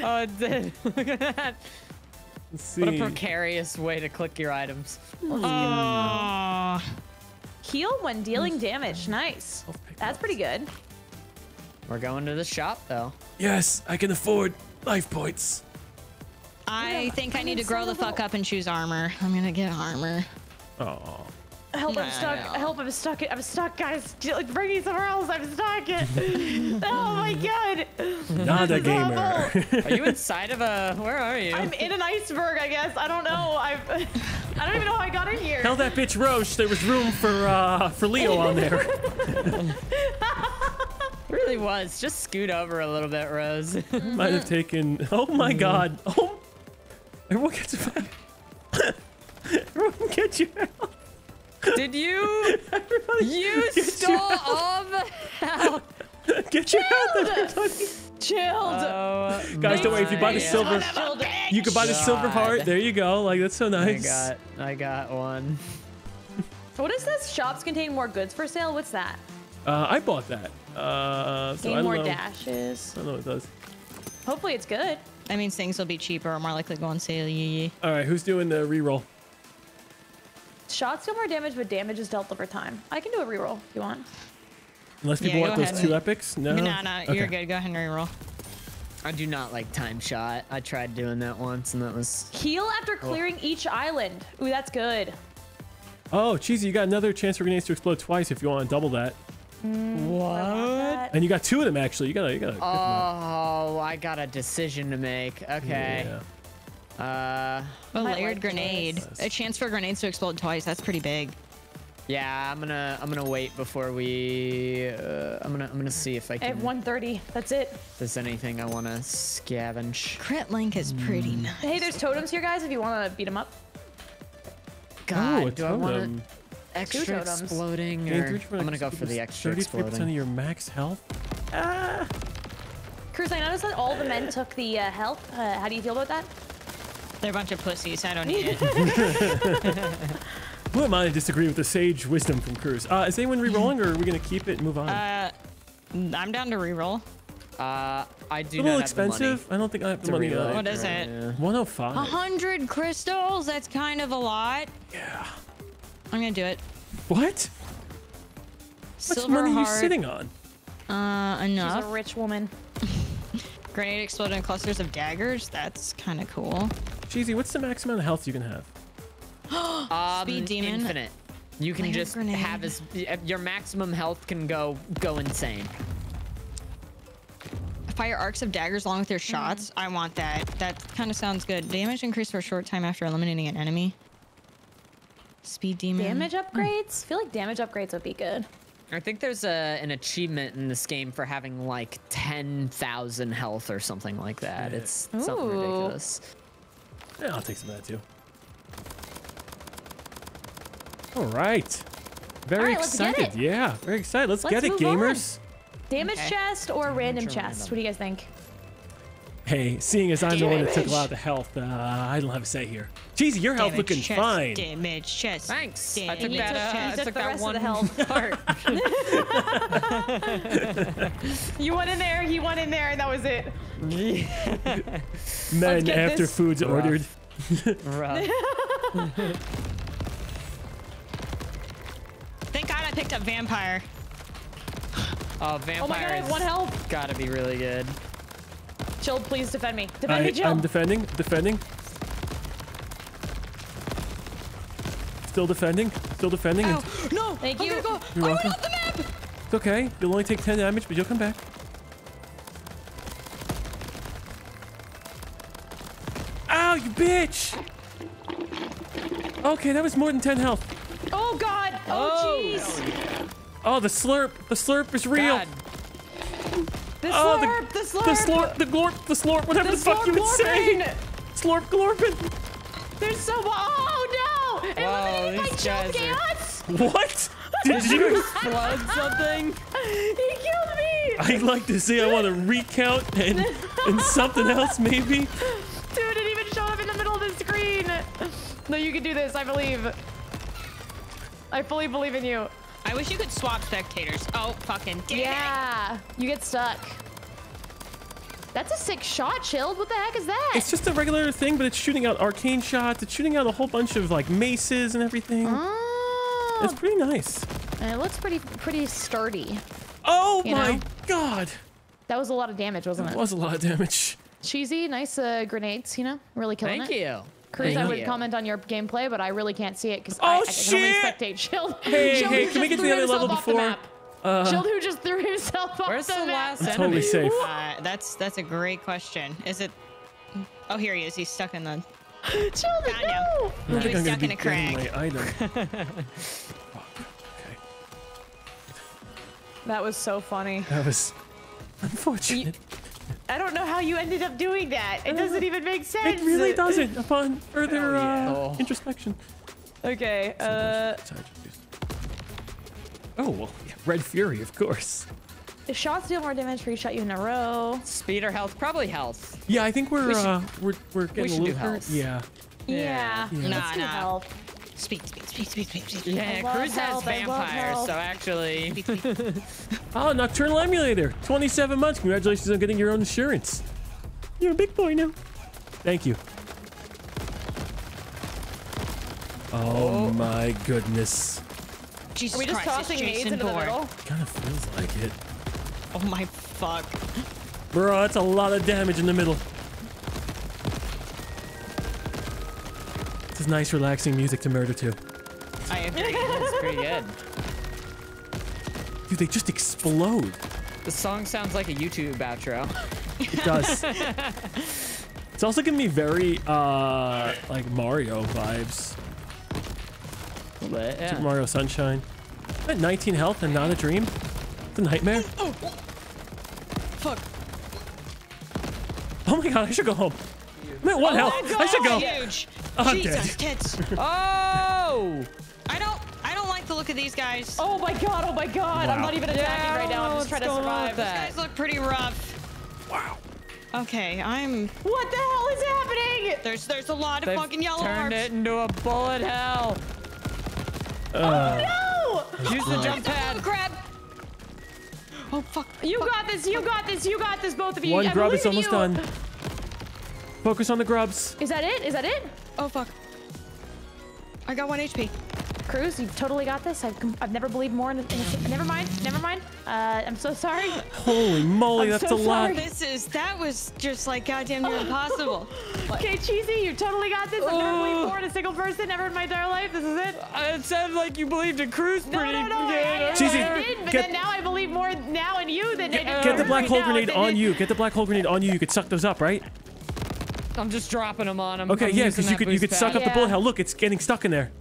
Oh, it did. Look at that. Let's see. What a precarious way to click your items. Oh, Heal when dealing mm. damage. Nice. That's pretty good. We're going to the shop though. Yes, I can afford life points. I think I need to grow the fuck up and choose armor. I'm gonna get armor. Oh. Help! I'm stuck. no. Help! I'm stuck. I'm stuck, guys. J- Bring me somewhere else. I'm stuck. oh my god. Not a gamer. Are you inside of a? Where are you? I'm in an iceberg. I guess. I don't know. I've. I don't even know how I got in here. Tell that bitch Rose there was room for uh for Leo on there. really was. Just scoot over a little bit, Rose. Might have taken. Oh my god. Oh. Everyone gets back. Everyone get you out. Did you? Everybody You get stole all the hell. Get you out, everybody. Chilled. Oh, Guys, don't worry. If you buy the my silver, you can buy the silver heart. There you go. Like that's so nice. I nice. got, I got one. What is this? Shops contain more goods for sale. What's that? Uh, I bought that. Uh, so I Gain don't more know. dashes. I don't know what it does. Hopefully it's good. That means things will be cheaper or more likely to go on sale. Yeah, yeah. All right, who's doing the reroll? Shots deal more damage, but damage is dealt over time. I can do a reroll if you want. Unless people Yeah, want those ahead. two epics. No. No, no, you're good. Go ahead and reroll. I do not like time shot. I tried doing that once, and that was. Heal after clearing each island. Ooh, that's good. Oh, cheesy! You got another chance for grenades to explode twice if you want to double that. What? And you got two of them actually. You got to you got to. Oh, I got a decision to make. Okay. Yeah. Uh, A layered like grenade. this. A chance for grenades to explode twice. That's pretty big. Yeah, I'm gonna, I'm gonna wait before we. Uh, I'm gonna, I'm gonna see if I can. I have can. 130. That's it. If there's anything I want to scavenge. Crit link is pretty nice. Hey, there's totems here, guys. If you want to beat them up. God, oh, a do I want totem. extra exploding? Or... I'm gonna go for the extra 33% of your max health. Ah. Kruz, I noticed that all the men took the uh, health. Uh, how do you feel about that? They're a bunch of pussies. I don't need it. Who am I to disagree with the sage wisdom from Kruz? Uh, is anyone re-rolling, or are we gonna keep it and move on? uh, I'm down to reroll. Uh, I do a little not have the money expensive. I don't think I have the to money. reload. What is it? Yeah. 105. A hundred crystals? That's kind of a lot. Yeah. I'm gonna do it. What? What Silver money are you sitting on? Uh, She's a rich woman. Grenade exploding clusters of daggers. That's kind of cool. Cheesy, what's the max amount of health you can have? Um, Speed demon. Infinite. You can Layered just grenade. have as your maximum health can go go insane. Fire arcs of daggers along with your Mm-hmm. shots. I want that. That kind of sounds good. Damage increase for a short time after eliminating an enemy. Speed demon. Damage upgrades? I feel like damage upgrades would be good. I think there's a an achievement in this game for having like 10,000 health or something like that. Yeah. It's something ridiculous. Yeah, I'll take some of that too. All right. Very Alright, let's get excited. it. Yeah, very excited. Let's, Let's get it, move on. gamers. Damage Okay. chest or random or chest? random? What do you guys think? Hey, seeing as I'm the one that took a lot of the health, uh, I don't have a say here. Cheesy, your health Damage looking chest, fine. Damage chest. Thanks. I took that. Uh, chest. I Took took the that rest of one the health. part. You went in there, he went in there, and that was it. Men after this. food's Rough. ordered. Rough. Picked up vampire. Oh, vampires. Oh my god, I have one health. Gotta be really good. Jill, please defend me. Defend I, me, Jill. I'm defending, defending. Still defending, still defending. Ow. No. Thank I'm you. go. You're I welcome. went off the map. It's okay. You'll only take 10 damage, but you'll come back. Ow, you bitch! Okay, that was more than 10 health. Oh god. Oh, oh jeez. Oh, the slurp. The slurp is real. God. the Oh, slurp, the, slurp. The slurp, the glorp, the slorp, whatever the, The fuck you would slorp say. glorpin'. Slorp glorpin. There's so much. Oh no. Whoa, Eliminated by these Jill are- Chaos. What? Did you? Flood something? He killed me. I'd like to say I want to recount and, and something else maybe. Dude, it didn't even showed up in the middle of the screen. No, you can do this. I believe. I fully believe in you. I wish you could swap spectators. Oh, fucking damn it. Yeah. You get stuck. That's a sick shot, Chilled. What the heck is that? It's just a regular thing, but it's shooting out arcane shots. It's shooting out a whole bunch of like maces and everything. Oh, It's pretty nice. and it looks pretty pretty sturdy. Oh my know? god. That was a lot of damage, wasn't That it? was a lot of damage. Cheesy, nice uh, grenades. You know, really killing Thank it. Thank you. Kruz, Thank I would you. comment on your gameplay, but I really can't see it because Oh, I, I can only spectate Chilled. Hey, Chilled hey, can we get to the other level off the before? map. Uh, Chilled who just threw himself off Where's the, the map. last I'm totally enemy? safe. Uh, that's that's a great question. Is it? Oh, here he is. He's stuck in the. Shield, Found him. no. I don't He think was I'm stuck in a getting crag. my item. Okay. That was so funny. That was unfortunate. I don't know how you ended up doing that. It doesn't even make sense. It really doesn't upon further yeah. uh, Oh. introspection. Okay. Uh, Oh, well, yeah, Red Fury, of course. if shots deal more damage for each shot you in a row. Speed or health? Probably health. Yeah, I think we're We should- uh, we're we're getting a should do little health. Yeah. Yeah. Yeah. Nah, Let's do nah. health. Speed, speed, speed, speed, speed, speed. Yeah, love Kruz has health, vampires, so actually. Oh, Nocturnal Emulator, 27 months. Congratulations on getting your own insurance. You're a big boy now. Thank you. Oh, oh. my goodness. Jesus Are we just Christ, tossing nades Jason into the middle? Kind of feels like it. Oh my fuck. Bro, that's a lot of damage in the middle. This is nice, relaxing music to murder to. I agree. That's pretty good. Dude, they just explode. The song sounds like a YouTube outro. It does. it's also giving me very, uh, like Mario vibes. But, Super. Mario Sunshine. At 19 health and not a dream. It's a nightmare. Fuck. Oh my god, I should go home. I'm at one health. I should go. Huge. I'm Jesus dead. tits. Oh! I don't. I don't like the look of these guys. Oh my god, oh my god. I'm not even attacking right now. I'm just trying to What's going on with survive. that? These guys look pretty rough. Wow. Okay, I'm. What the hell is happening? There's there's a lot of They've fucking yellow turned orbs. it into a bullet hell. Uh, No! Use the jump pad. blue crab. Oh fuck. You got this, you got this, you got this, both of you. one I grub believe is in almost you. done. Focus on the grubs. Is that it? Is that it? Oh fuck. I got one HP. Kruz, you've totally got this. I've, I've never believed more in, in Never mind, never mind. Uh, I'm so sorry. Holy moly, I'm that's so a lot. This is that was just like goddamn near impossible. Okay, Cheesy, you totally got this. I've never Oh. believed more in a single person ever in my entire life. This is it. Uh, It sounds like you believed in Kruz No, pretty no, no. good. I, I, Cheesy, I did, but get- then now I believe more now in you than I did Get the black hole grenade on you. Get the black hole grenade on you. You could suck those up, right? I'm just dropping them on him. Okay, I'm yeah, because you could you boost could suck pad. up the bullet hell. Look, it's getting stuck in there.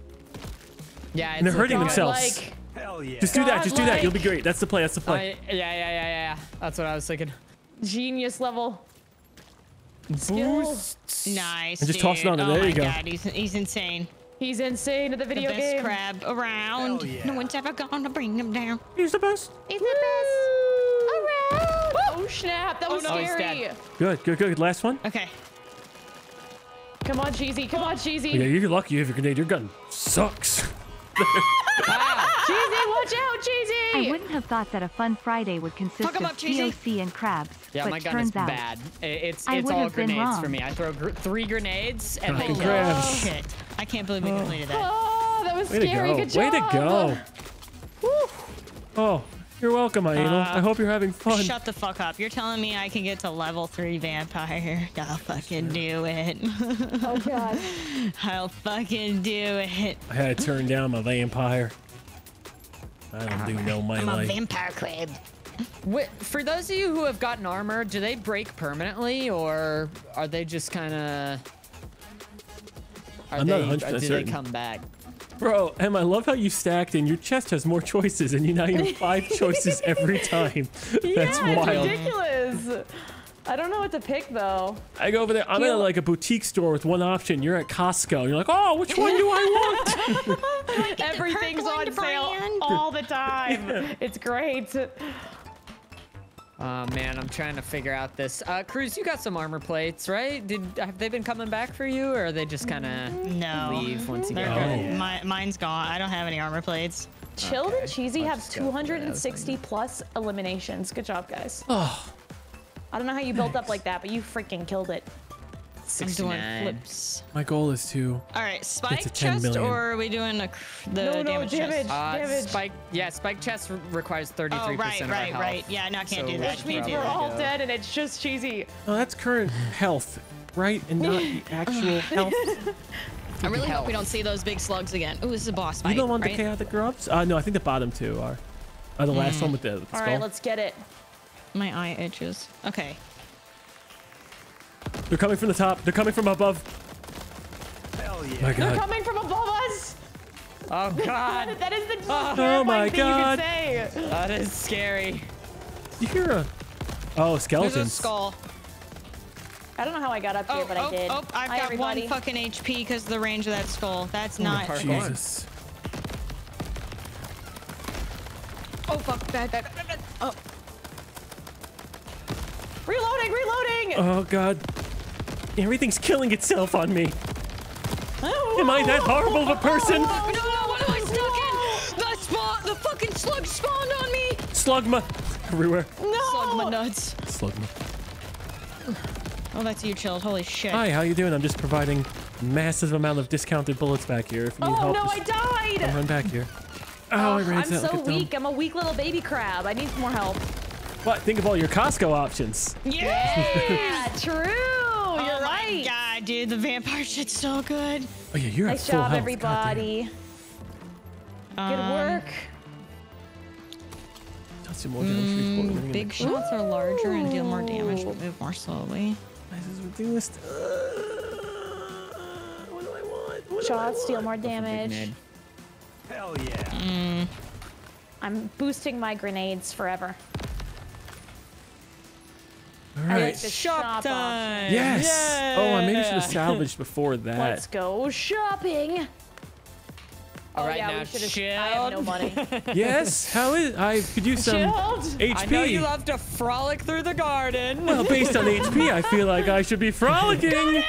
Yeah, And they're hurting looking themselves. Like, Hell yeah. Just do that. Just do that. You'll be great. That's the play. That's the play. I- yeah, yeah, yeah, yeah, yeah. That's what I was thinking. genius level. Skill. Boost. Nice. And just toss it on dude. it. Oh There my you go. God, he's he's insane. He's insane at the The video best game. crab around. No one's ever gonna bring him down. He's the best. He's the best around. Oh snap! That was. Oh, oh he's scary. Good, good, good. Last one. Okay. Come on, cheesy. Come on, cheesy. Yeah, you're lucky if you have your grenade. Your gun sucks. Cheesy, watch out, cheesy. I wouldn't have thought that a fun Friday would consist Fuck 'em of up, Cheesy. POC and crabs, Yeah, but my gun turns is out bad. It's it's all grenades for me. I throw gr- three grenades and they Fucking go. Shit. I can't believe we oh. completed that. Oh, that was Way to scary. go. Good Way to go. Oh, you're welcome, Aenel. Uh, I hope you're having fun. Shut the fuck up. You're telling me I can get to level 3 vampire. I'll fucking do it. Oh god. I'll fucking do it. I had to turn down my vampire. I don't do no my I'm a vampire crab. Wait, for those of you who have gotten armor, do they break permanently or are they just kind of? I'm they? not 100% or do they come back? Bro, Em, I love how you stacked and your chest has more choices and you now you have five choices every time. That's yeah, it's wild. ridiculous. I don't know what to pick though. I go over there. I'm in You- like a boutique store with one option. You're at Costco. You're like, oh, which one do I want? Everything's on sale brand. all the time. It's great. Oh man, I'm trying to figure out this. Uh, Kruz, you got some armor plates, right? Did have they been coming back for you, or are they just kind of No. leave once you They're get Oh. good. My, mine's gone. I don't have any armor plates. Chilled and cheesy I'll have just go for that. 260 plus eliminations. Good job, guys. oh, I don't know how you built up like that, but you freaking killed it. I'm doing flips. my goal is to. All right, spike to 10 chest, million. or are we doing a, the No, no, damage, damage. chest? Uh, Damage. spike, yeah, spike chest requires 33% Oh, of right, our right, health. right. Yeah, no, I can't So do that. which Means we're all go. dead and it's just cheesy. Oh, that's current health, right? And not the actual health. I really hope we don't see those big slugs again. Ooh, this is a boss fight. You don't want right? the chaotic grubs? Uh, no, I think the bottom two are. Uh, the last one with the, the All skull. right, let's get it. My eye itches. Okay. They're coming from the top. They're coming from above. Hell yeah. My God. They're coming from above us. Oh god, That is the most Oh terrifying oh my thing God. you can say. that is scary. You hear a? Oh, skeletons. There's a skull. I don't know how I got up here, Oh, but oh, I did. oh, I've Hi, got everybody. one fucking HP because of the range of that skull. That's oh not. parkour. Jesus. Oh, fuck. Bad, bad, bad, bad. Oh, Reloading, reloading. Oh God. Everything's killing itself on me. Oh, am I that horrible of a person? no, no, what am I stuck in? The spawn, the fucking slug spawned on me. Slugma. Everywhere. Slug my No. nuts. Slugma. Oh, that's you, chilled. Holy shit. Hi, how you doing? I'm just providing massive amount of discounted bullets back here. If you need Oh help, no, I died. come run back here. Oh, I ran I'm so like a weak. I'm a weak little baby crab. I need more help. What? Think of all your Costco options. Yeah, true. You're oh right. my god, dude, the vampire shit's so good. Oh yeah, you're Nice at full job, health. everybody. Good Um, work. That's more damage for each bullet running in Big the- shots are larger and deal more damage, but move more slowly. This is ridiculous. Uh, what do I want? What Shots deal more damage. Hell yeah. I'm boosting my grenades forever. All I like right. the shop, option. Yes. Oh, I maybe should have salvaged before that. Let's go shopping. All oh right, yeah, now we should have. I have no money. yes. How is? I could use some Chilled. HP. I know you love to frolic through the garden. well, based on HP, I feel like I should be frolicking.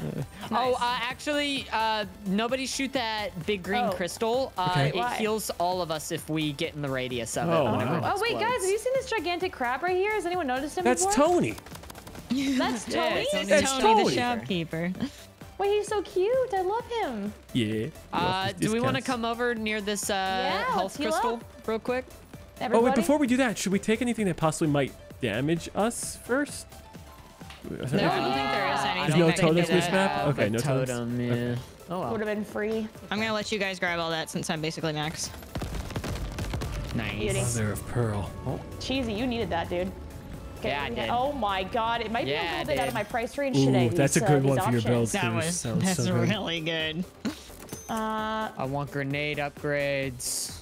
Oh, uh, actually, uh, nobody shoot that big green Oh. crystal. Uh, Okay. It Why? heals all of us if we get in the radius of Oh, it. whenever wow. Oh wait, guys, have you seen this gigantic crab right here? Has anyone noticed him That's before? Tony. That's Yeah, Tony. Tony's That's Tony, Tony. the shopkeeper. Wait, he's so cute. I love him. Yeah. Uh, do we want to come over near this uh, Yeah, health crystal up. real quick? Everybody? Oh wait, before we do that, should we take anything that possibly might damage us first? No, I don't think there is anything. There's no that totems this that. map? Okay, the no totems. totem, yeah. Okay. Oh, well. would have been free. I'm gonna let you guys grab all that since I'm basically max. nice. Beauty. Mother of pearl. Oh. Cheesy, you needed that, dude. Okay, Yeah, I did. Oh my god, it might be Yeah, a I little bit out of my price range Ooh, today. that's a good uh, one for your options. builds. That Dude, was that's so good. really good. Uh, I want grenade upgrades.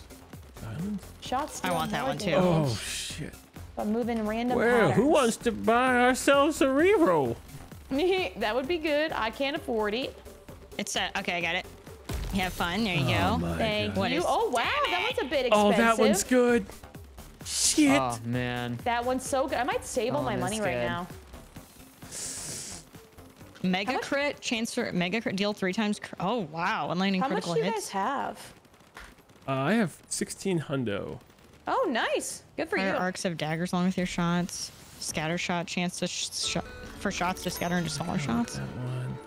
shots. I want that one too. Oh shit. By moving random Well, who wants to buy ourselves a reroll? that would be good. I can't afford it. It's set. Okay, I got it. Have fun. There you Oh go. Thank God. You. is- Oh wow, that one's a bit expensive. Oh, that one's good. Shit. Oh man. That one's so good. I might save all Oh, my that's money right now. Mega crit chance for mega crit deal three times. Cr- oh wow, unlining How much critical do you hits. guys have? Uh, I have 16 hundo. Oh, nice. Good for you. Fire arcs of daggers along with your shots. Scatter shot chance to sh- sh- for shots to scatter into smaller shots. That one.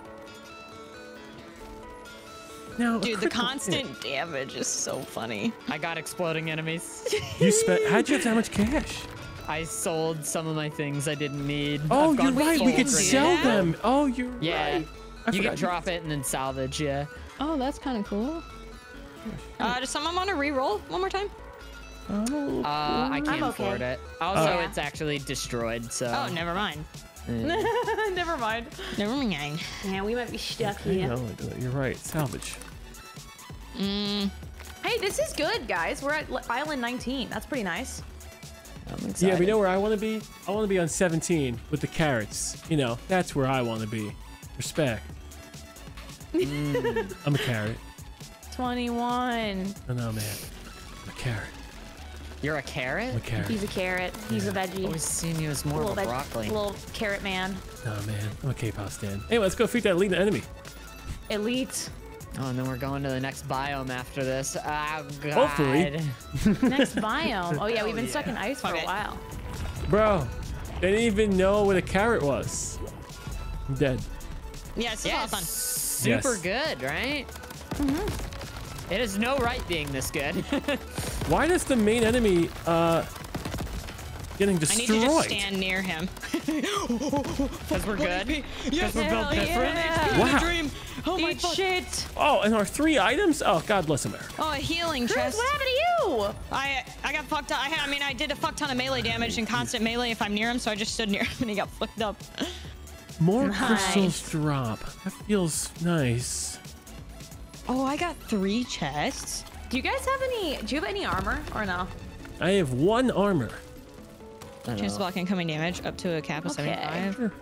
Now, Dude, the critical hit. constant damage is so funny. I got exploding enemies. You spent. How'd you have that much cash? I sold some of my things I didn't need. Oh, I've you're right. We could sell that? them. Oh, you're Yeah. right. I You can drop it and then salvage. Yeah. Oh, that's kind of cool. Uh, does someone want to re-roll one more time? Oh, Uh, I can't okay. afford it. Also, Yeah. it's actually destroyed. So. Oh, never mind. Never mind. Never mind. Yeah, we might be stuck I here. know, you're right. Salvage. Hey, this is good, guys. We're at Island 19. That's pretty nice. I'm excited. Yeah, we know where I want to be. I want to be on 17 with the carrots. You know, that's where I want to be. Respect. Mm. I'm a carrot. 21. No, no, man. I'm a carrot. You're a carrot. I'm a carrot. He's a carrot. He's a veggie. always seen you as more little of a veg- broccoli. Little carrot man. Oh man. I'm a K-pop stand. Anyway, let's go feed that lead enemy. Elite. Oh, and then we're going to the next biome after this. Oh, God. Hopefully. Next biome. Oh, yeah, we've been stuck in ice for Fuck a while. Bro, they didn't even know what a carrot was. I'm dead. Yeah, it's a lot Yeah, of fun. super Yes. good, right? Mm-hmm. It is no right being this good. Why does the main enemy uh getting I need to just stand near him. Because we're good. Yes, we're built hell different. yeah. Wow. dream. Oh my Eat fuck. shit. Oh, and our three items? Oh, God bless America. Oh, a healing Chris, chest. what happened to you? I I got fucked up. I, had, I mean, I did a fuck ton of melee damage and constant melee if I'm near him, so I just stood near him and he got fucked up. More Nice. crystals drop. That feels nice. Oh, I got three chests. Do you guys have any? Do you have any armor or no? I have one armor. Chance of block incoming damage up to a cap of Okay. 75. Sure.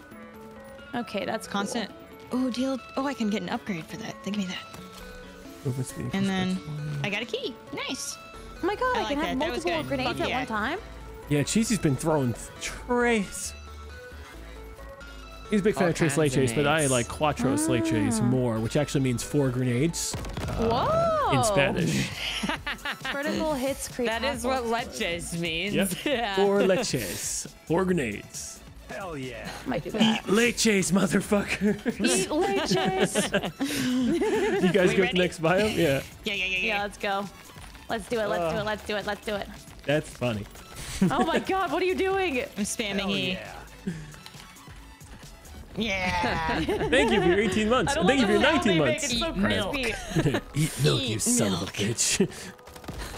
Okay, that's cool. Constant. Oh, deal. Oh, I can get an upgrade for that. Think of me that. Movement speed And then I got a key. Nice. Oh my god, I I, like can that. have That multiple good. grenades Fuck at yeah. one time. Yeah, Cheesy's been throwing trays. He's a big fan All of Tres kinds Leches, but I like Quattro Leches ah. more, which actually means four grenades uh, Whoa! in Spanish. Critical hits create. That is what powerful- leches means. Yep. Yeah. Four leches. Four grenades. Hell yeah. Might do that. Leches, motherfucker. Eat leches. you guys We go to the next biome? Yeah. Yeah, yeah, yeah, yeah, yeah. let's go. Let's do it. Let's do it. Uh. Let's do it. Let's do it. That's funny. Oh my god, what are you doing? I'm spamming Hell E. yeah. Yeah. Thank you for your 18 months. Thank you for your 19 months. It's so Eat milk. crispy. Eat milk, you Eat son of a bitch.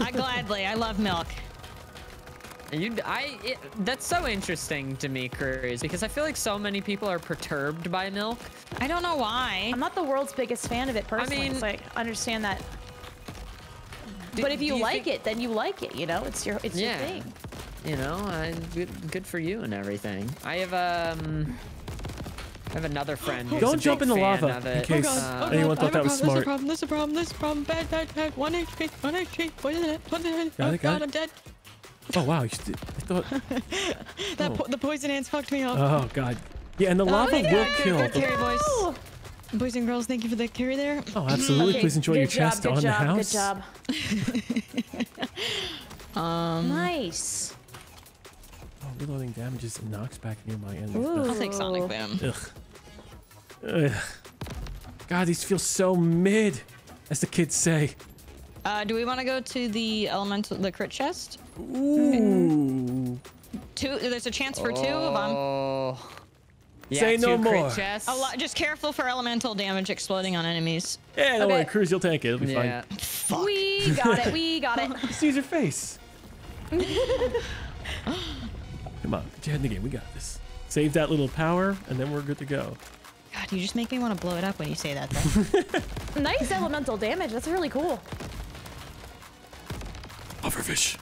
I gladly. I love milk. You, I, it, that's so interesting to me, Kruz, because I feel like so many people are perturbed by milk. I don't know why. I'm not the world's biggest fan of it personally. I mean- it's like understand that. Do- but if you, you like it, then you like it. You know, it's your it's Yeah. your thing. You know, I, good, good for you and everything. I have um, I have another friend. Who's Don't a jump big in the lava of in it. case Uh, anyone thought that was smart. problem. There's a problem. There's a problem. Bad, bad, bad, bad. One HP. One HP. Poison it. Poison it. Got oh it, got God, it. I'm dead. Oh wow, you st- I thought. That Oh. po- the poison ants fucked me up. Oh god. Yeah, and the lava my will God, kill. good the- carry, boys. Oh, Boys and girls, thank you for the carry there. Oh, absolutely. okay, Please enjoy good your job, chest good on job, the house. Good job. Um, Nice. Reloading damages and knocks back near my enemies. Ooh. I'll take Sonic Boom. Ugh. Ugh. God, these feel so mid, as the kids say. Uh, do we want to go to the elemental, the crit chest? Ooh. Two. There's a chance for two of them. Oh. Yeah, Say no more. chests. A lot. Just careful for elemental damage exploding on enemies. Yeah, don't Okay. worry, Kruz, you'll tank it. It'll be Yeah. fine. We got it. We got it. Just use your face. Come on, put your head in the game. We got this. Save that little power, and then we're good to go. God, you just make me want to blow it up when you say that. Though. Nice elemental damage. That's really cool. Pufferfish.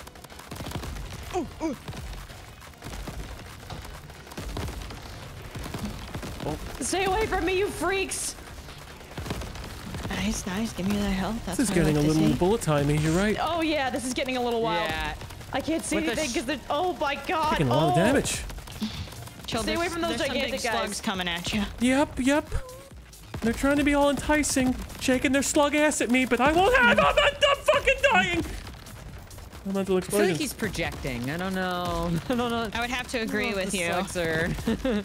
Stay away from me, you freaks. Nice, nice. Give me that health. That's This is what I getting a like to little bullet timey. You're right. Oh yeah, this is getting a little wild. Yeah. I can't see With the anything sh- because oh my god. Taking a lot of oh. damage. Chill, Stay away from those there's some big gigantic guys. slugs coming at you. Yep, yep. They're trying to be all enticing, shaking their slug ass at me, but I won't have. I'm, not, I'm fucking dying. Elemental I feel like he's projecting. I don't know. I don't know. I would have to agree oh, with you. slugs are-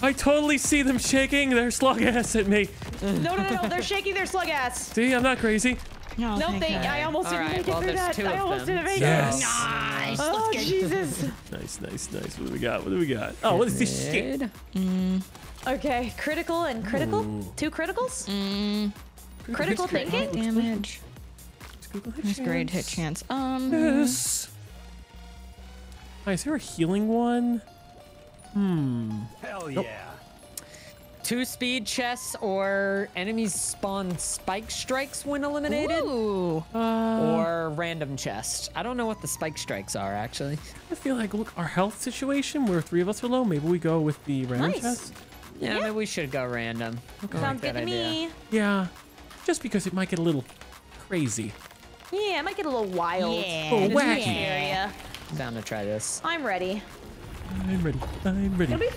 I totally see them shaking their slug ass at me. No, no, no, no, they're shaking their slug ass. See, I'm not crazy. No, No, thank they, God. I almost All didn't right, make it well, through that. two I of almost them, didn't make Yes. it. Nice. Oh, Let's Jesus. Nice, nice, nice. What do we got? What do we got? Oh, what is this shit? Good. Okay, critical and critical? Two criticals? Mm. Critical thinking? damage. Google hit great hit chance. chance. Um, Yes. Hi, is there a healing one? Hmm. Hell yeah. Two speed chests or enemies spawn spike strikes when eliminated. ooh. Uh, or random chest. I don't know what the spike strikes are actually. I feel like, look, our health situation, where three of us are low, maybe we go with the random Nice. chest? Yeah, maybe we should go random. I like Sounds good to idea. me. Yeah, just because it might get a little crazy. Yeah, it might get a little wild. Yeah. Oh, This wacky. area. Down to try this. I'm ready. I'm ready. I'm ready.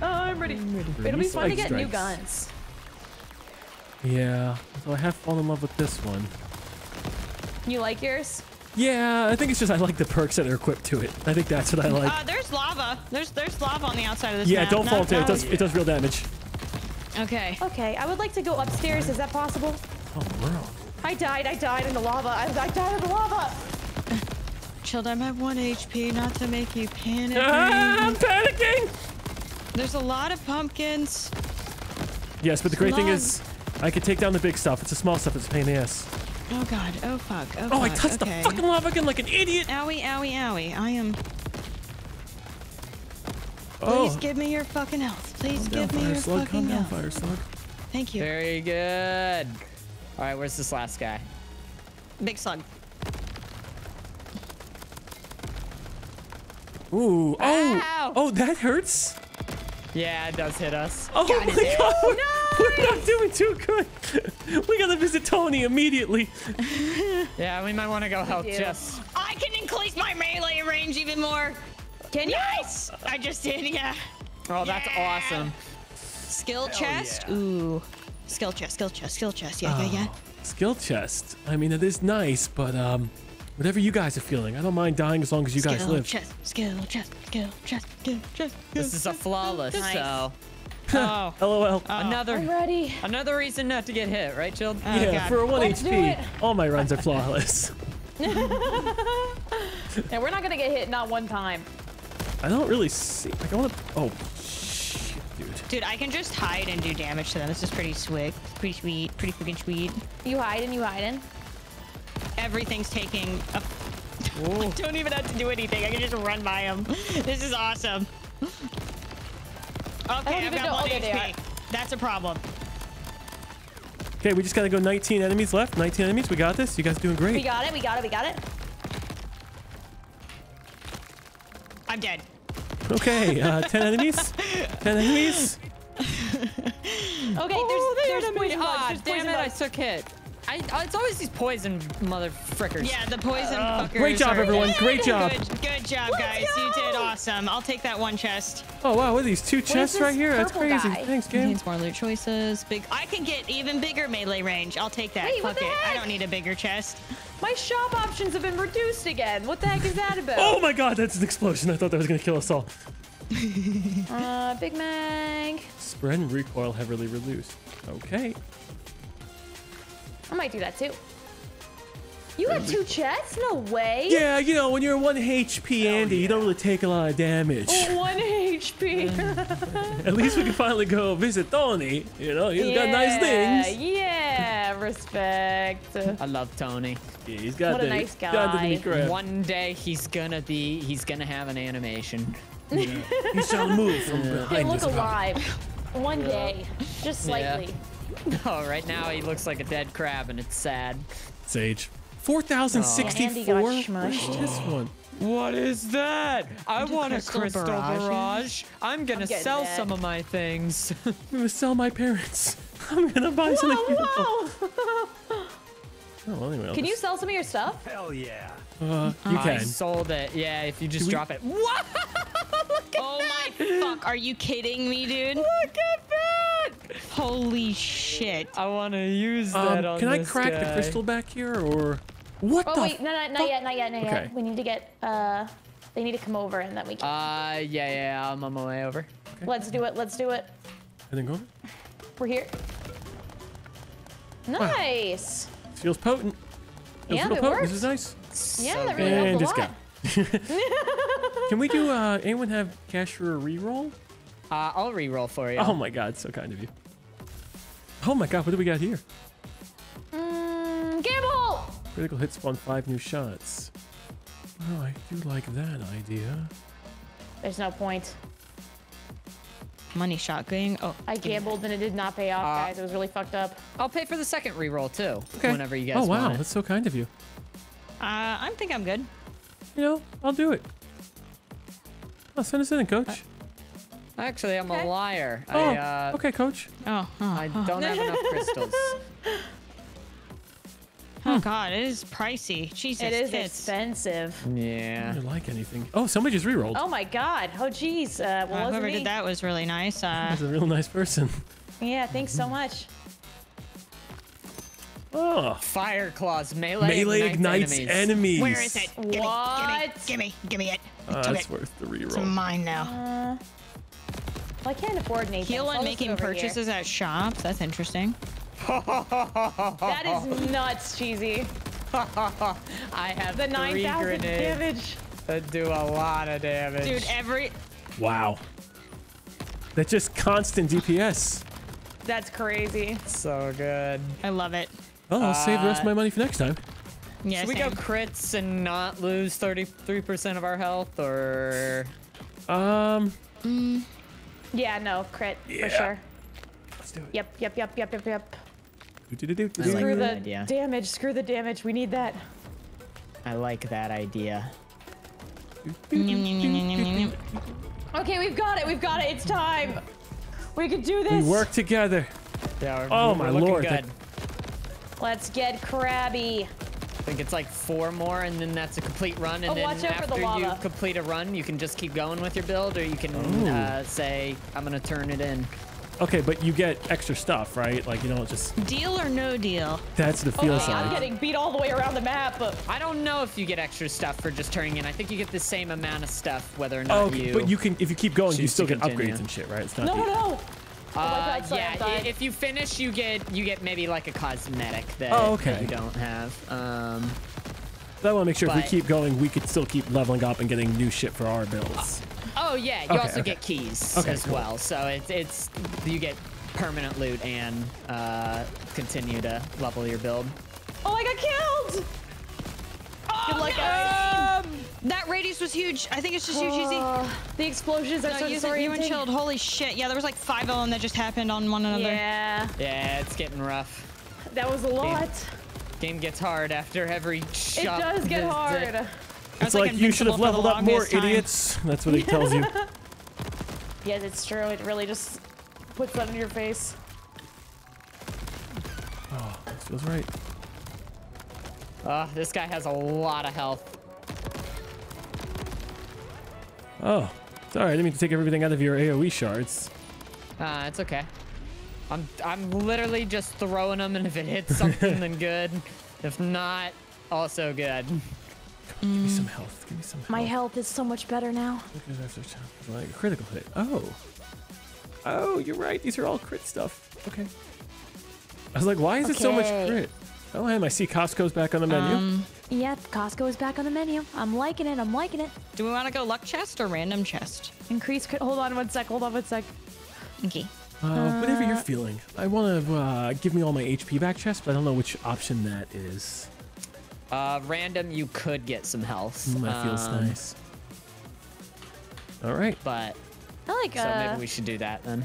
It'll be, oh, I'm ready. It'll be fun to Spike get new guns. Yeah, so I have fallen in love with this one. You like yours? Yeah, I think it's just I like the perks that are equipped to it. I think that's what I like. Uh, there's lava. There's there's lava on the outside of this yeah, map. don't No, fall into it. no. It does, it does real damage. Okay. Okay, I would like to go upstairs. Is that possible? Oh, bro. I died. I died in the lava. I, I died in the lava. Chilled, I'm at 1 HP, not to make you panic. Ah, I'm panicking! There's a lot of pumpkins. Yes, but the great thing is, I can take down the big stuff. It's the small stuff that's a pain in the ass. Oh god. Oh fuck. Oh, Oh, I fuck. touched okay. the fucking lava again like an idiot! Owie, owie, owie. I am. Oh, Please give me your fucking health. Please calm down, give me fire your slug. fucking Calm down, health. fire slug. Thank you. Very good. All right, where's this last guy? Big slug. Ooh, oh, Ow! oh, that hurts. Yeah, it does hit us. Oh my god, we're not doing too good. we gotta visit Tony immediately. Yeah, we might want to go help do. Jess. I can increase my melee range even more. Can you? Nice. I just did. Yeah. Oh, that's Yeah. awesome. Skill chest. yeah. Ooh. Skill chest. Skill chest. Skill chest. Yeah. Yeah. Yeah. Oh, skill chest. I mean, it is nice, but um, whatever you guys are feeling, I don't mind dying as long as you guys skill live. chest. Skill chest. Skill chest. Skill chest. This is a flawless, Nice. so Oh. LOL. Oh. another I'm ready. another reason not to get hit, right, Chilled? Oh, yeah, God. for a 1 Let's HP, all my runs are flawless. Yeah, we're not gonna get hit not one time. I don't really see. Like, I want to. Oh, shit, dude. Dude, I can just hide and do damage to them. This is pretty sweet. Pretty sweet. Pretty freaking sweet. You hiding, you hiding. Everything's taking a I don't even have to do anything. I can just run by them. This is awesome. Okay, I've got know- one there HP. That's a problem. Okay, we just gotta go 19 enemies left. 19 enemies. We got this. You guys doing great. We got it, we got it, we got it. I'm dead. Okay, uh, 10 enemies. 10 enemies. Okay, Oh, there's, there's poison bugs. Ah, There's damn poison it, I took hit. I, I, it's always these poison mother frickers. Yeah, the poison fuckers. Great job, are- everyone. Great job. Good, good job, guys. You did awesome. I'll take that one chest. Oh wow, what are these two chests right here? That's crazy. guy? Thanks, game. Contains more loot choices. Big. I can get even bigger melee range. I'll take that. Wait, what Fuck the it. I don't need a bigger chest. My shop options have been reduced again. What the heck is that about? Oh my god, that's an explosion. I thought that was gonna kill us all. Uh, Big Mag. Spread and recoil heavily reduced. Okay. I might do that too. You got two chests? No way. Yeah, you know, when you're 1 HP, Andy, you don't really take a lot of damage. Oh, one HP. At least we can finally go visit Tony. You know, he's got nice things. Yeah, respect. I love Tony. Yeah, he's got What a the, nice got the guy. One day he's gonna be, he's gonna have an animation. He shall move from behind look this rock. alive. One day, just Yeah. slightly. Oh, right now he looks like a dead crab and it's sad. Sage. Yeah, oh, Andy got 4,064? Where's smushed. this one? What is that? I Into want a crystal crystal barrages? barrage. I'm gonna I'm sell that. some of my things. I'm gonna sell my parents. I'm gonna buy something beautiful. Whoa! Oh, well, anyway. I'll Can you sell some of your stuff? Hell yeah. Uh, you I can. sold it. Yeah, if you just we- drop it. What? Oh my fuck! Are you kidding me, dude? Look at that! Holy shit! I want to use Um, that on can I this crack the crystal back here, or what Oh the? wait, no, no, not yet, not yet, not Okay. yet. We need to get. Uh, they need to come over and then we can. Uh, yeah, yeah, I'm on my way over. let's do it. Let's do it. and then go. We're here. Nice. Feels potent. Feels Yeah, real it potent. works. This is nice. Yeah, So that really and helped just a go. lot. Can we do? Uh, anyone have cash for a reroll? Uh, I'll re-roll for you. Oh my god, so kind of you. Oh my god, what do we got here? Mm, gamble. Critical hit spawn five new shots. Oh, I do like that idea. There's no point. Money shot going. Oh, I gambled and it did not pay off, Uh, guys. It was really fucked up. I'll pay for the second re-roll too. Okay. Whenever you guys Oh wow, want it. that's so kind of you. Uh, I think I'm good. You know, I'll do it. Oh, send us in, coach. Actually, I'm Okay. a liar. oh, I, uh, okay, coach. Oh, oh, I don't have enough crystals. oh god, it is pricey. Jesus, It is tits. expensive. I Yeah. don't like anything. Oh, somebody just rerolled. Oh my god. Oh jeez. Uh, well, Uh, wasn't whoever me. did that was really nice. Uh, That's a real nice person. Yeah, thanks so much. Oh, Fire claws melee, melee ignites enemies. enemies. where is it? Gimme, What? Gimme, gimme, gimme it. Uh, Give that's it. worth the reroll. It's mine now. Uh, well, I can't afford Nathan. Heal so and making go over here. purchases at shops. That's interesting. That is nuts, cheesy. I have The 9,000 damage. that do a lot of damage. Dude, every Wow. That's just constant DPS. That's crazy. so good. I love it. Oh, I'll save the rest of Uh, my money for next time. Yeah, Should we go crits and not lose 33% of our health, or Um, Yeah, no, crit Yeah. for sure. let's do it. Yep, yep, yep, yep, yep, yep. Do-do-do-do-do. I like Screw the idea. damage. Screw the damage. We need that. I like that idea. Nyum. Okay, we've got it. We've got it. It's time. We can do this! We work together. Yeah, we're, Oh, we're my lord, Good. that- Let's get crabby. I think it's like four more, and then that's a complete run. And Oh, then watch out after the you complete a run, you can just keep going with your build, or you can uh, say, "I'm gonna turn it in." Okay, but you get extra stuff, right? Like, you don't just... Deal or no deal? That's the feel Okay, I'm side. getting beat all the way around the map. but... I don't know if you get extra stuff for just turning in. I think you get the same amount of stuff whether or not Oh, okay, you. but you can, if you keep going, you still get upgrades and shit, right? It's not No, the- no. Oh my Uh, God, yeah, I'm if you finish, you get you get maybe like a cosmetic that, Oh, that okay. you don't have. Um, So I want to make sure if we keep going, we could still keep leveling up and getting new shit for our builds. oh yeah, you Okay, also okay. get keys Okay, as cool. well. So it's it's you get permanent loot and uh, continue to level your build. Oh, I got killed. Good luck, guys. That radius was huge. I think it's just huge, easy. Uh, the explosions are No, so you, you and chilled. Holy shit. Yeah, there was like five of them that just happened on one another. Yeah, Yeah, it's getting rough. that was a lot. Game gets hard after every shot. It shot. does get hard. I It's was, like, you should have leveled up more, time. idiots. That's what it tells you. Yes, it's true. It really just puts that in your face. Oh, this feels right. Uh, this guy has a lot of health. Oh, sorry, I didn't mean to take everything out of your AoE shards. Uh, it's okay. I'm I'm literally just throwing them, and if it hits something, then good. If not, also good. Give me some health. Give me some health. My health is so much better now. Because after ch- like a critical hit. Oh. Oh, you're right. These are all crit stuff. Okay. I was like, why is it so much crit? Oh, and I see Costco's back on the menu. Um, Yep, Costco is back on the menu. I'm liking it. I'm liking it. do we want to go luck chest or random chest? Increase. crit- Hold on one sec. Hold on one sec. Okay. uh, whatever you're feeling. I want to uh, give me all my HP back chest, but I don't know which option that is. Uh, random, you could get some health. Mm, that feels um, nice. All right. But I like. so uh, maybe we should do that then.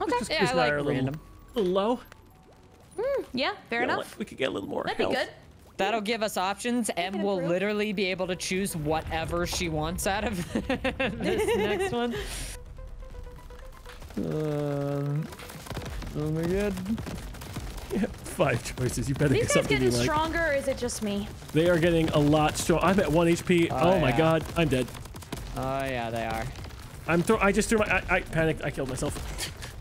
okay. Just- Yeah, Chris I like are a little, random. little low. Yeah, fair Feel enough. like we could get a little more That'd help. be good. That'll give us options, and we'll literally be able to choose whatever she wants out of this next one. Um, oh my god. Yeah, five choices. You better These get guys something you getting like. stronger, or is it just me? They are getting a lot stronger. I'm at one HP. Oh, Oh, my yeah. god, I'm dead. Oh yeah, they are. I'm throw. I just threw my. I, I panicked. I killed myself.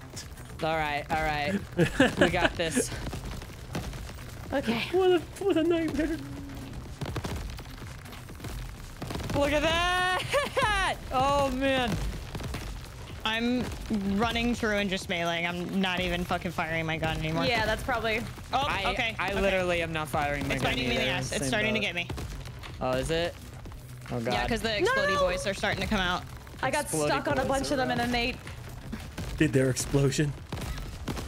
All right, all right. we got this. Okay. What a what a nightmare. Look at that! Oh man. I'm running through and just meleeing. I'm not even fucking firing my gun anymore. Yeah, that's probably. Oh, I, okay. I okay. literally am not firing my It's gun biting me in the ass. It's Same starting to get me. Oh, is it? Oh god. Yeah, because the No, explodey no. boys are starting to come out. I got Exploding stuck on a bunch of them, around. and then they. Did their explosion.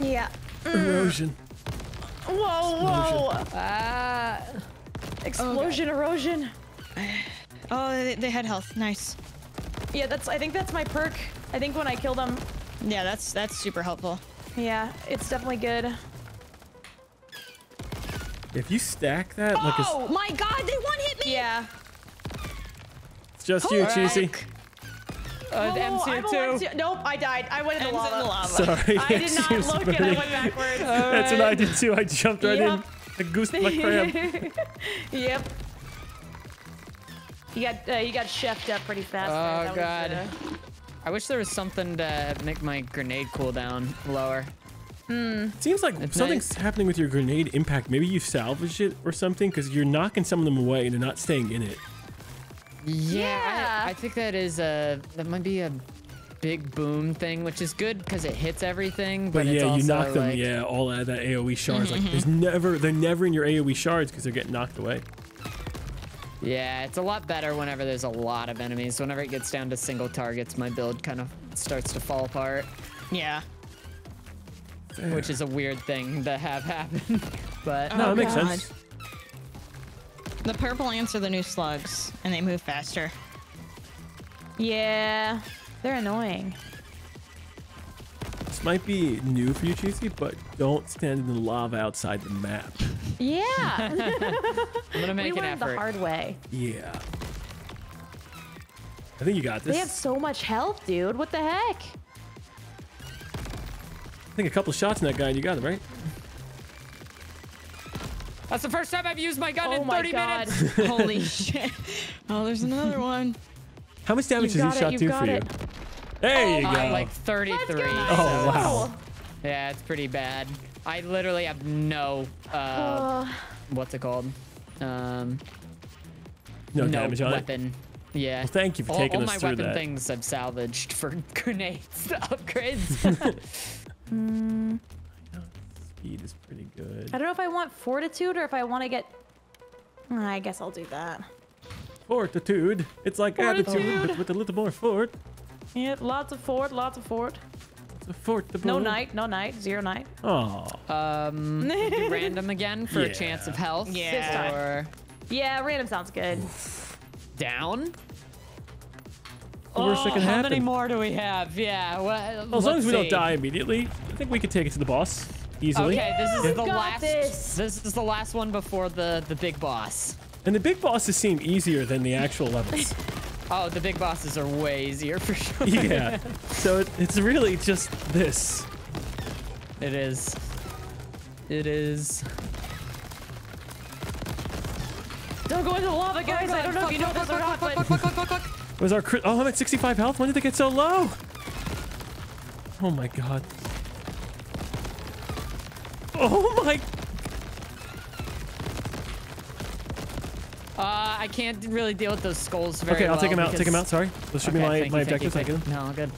Yeah. Erosion. Whoa, whoa! Ah. Explosion, erosion. Oh, they, they had health. Nice. Yeah, that's. I think that's my perk. I think when I kill them, Yeah, that's that's super helpful. yeah, it's definitely good. If you stack that, like it's, Oh my god, they one hit me. Yeah. it's just you, Cheesy. Uh, Whoa, Em's whoa, here I'm a too. one, two- Nope, I died. I went in the lava. in the lava. Sorry. I did not she was look and I went backwards. That's what I did too. I jumped right Yep. in. I goosed my crab. yep. You got uh, you got chefed up pretty fast. Oh That god. was, uh, I wish there was something to make my grenade cooldown lower. Hmm. Seems like It's something's nice. happening with your grenade impact. Maybe you salvaged it or something because you're knocking some of them away and they're not staying in it. Yeah. I, I think that is a that might be a big boom thing, which is good because it hits everything. But, But it's yeah, you knock them, like- yeah, all out of that AOE shards. Like there's mm-hmm. never, they're never in your AOE shards because they're getting knocked away. Yeah, it's a lot better whenever there's a lot of enemies. Whenever it gets down to single targets, my build kind of starts to fall apart, Yeah. which is a weird thing to have happen. but No, it makes oh, God. sense. The purple ants are the new slugs, and they move faster. yeah, they're annoying. This might be new for you, Cheesy, but don't stand in the lava outside the map. Yeah. I'm gonna we make an learned the hard way. Yeah. I think you got this. They have so much health, dude. What the heck? I think a couple shots in that guy and you got him, right? That's the first time I've used my gun Oh in my 30 god. minutes. Holy shit. Oh, there's another one. How much damage You've does each got shot do got for you? it. There you Uh, go. like 33. Let's go. Oh, wow. Yeah, it's pretty bad. I literally have no uh, Uh, what's it called? Um, no, no damage on it. weapon. Yeah. Well, thank you for all, taking all us my weapon things I've salvaged for grenades upgrades. Speed is pretty good. I don't know if I want fortitude or if I want to get. I guess I'll do that. Fortitude. It's like attitude, but with a little more fort. Yep, lots of fort, lots of fort. It's a fort. No night, no night, zero night. Oh, um, random again for Yeah. a chance of health. Yeah. Or Yeah, random sounds good. down. the worst that can Oh, How happen. many more do we have? Yeah. Well, Well, as long as we don't die immediately, I think we could take it to the boss easily. Okay, this is We've the last. this. This is the last one before the the big boss. And the big bosses seem easier than the actual levels. Oh, the big bosses are way easier for sure. yeah. So it, it's really just this. It is. It is. Don't go into the lava, guys. I don't know if you know this or not, but Was our crit? Oh, I'm at 65 health. When did they get so low? Oh my god. Oh my. Uh, I can't really deal with those skulls very Okay, I'll take him well out. Take him out. Sorry. Those should Okay, be my, thank my you, thank you. I thank you. No, good.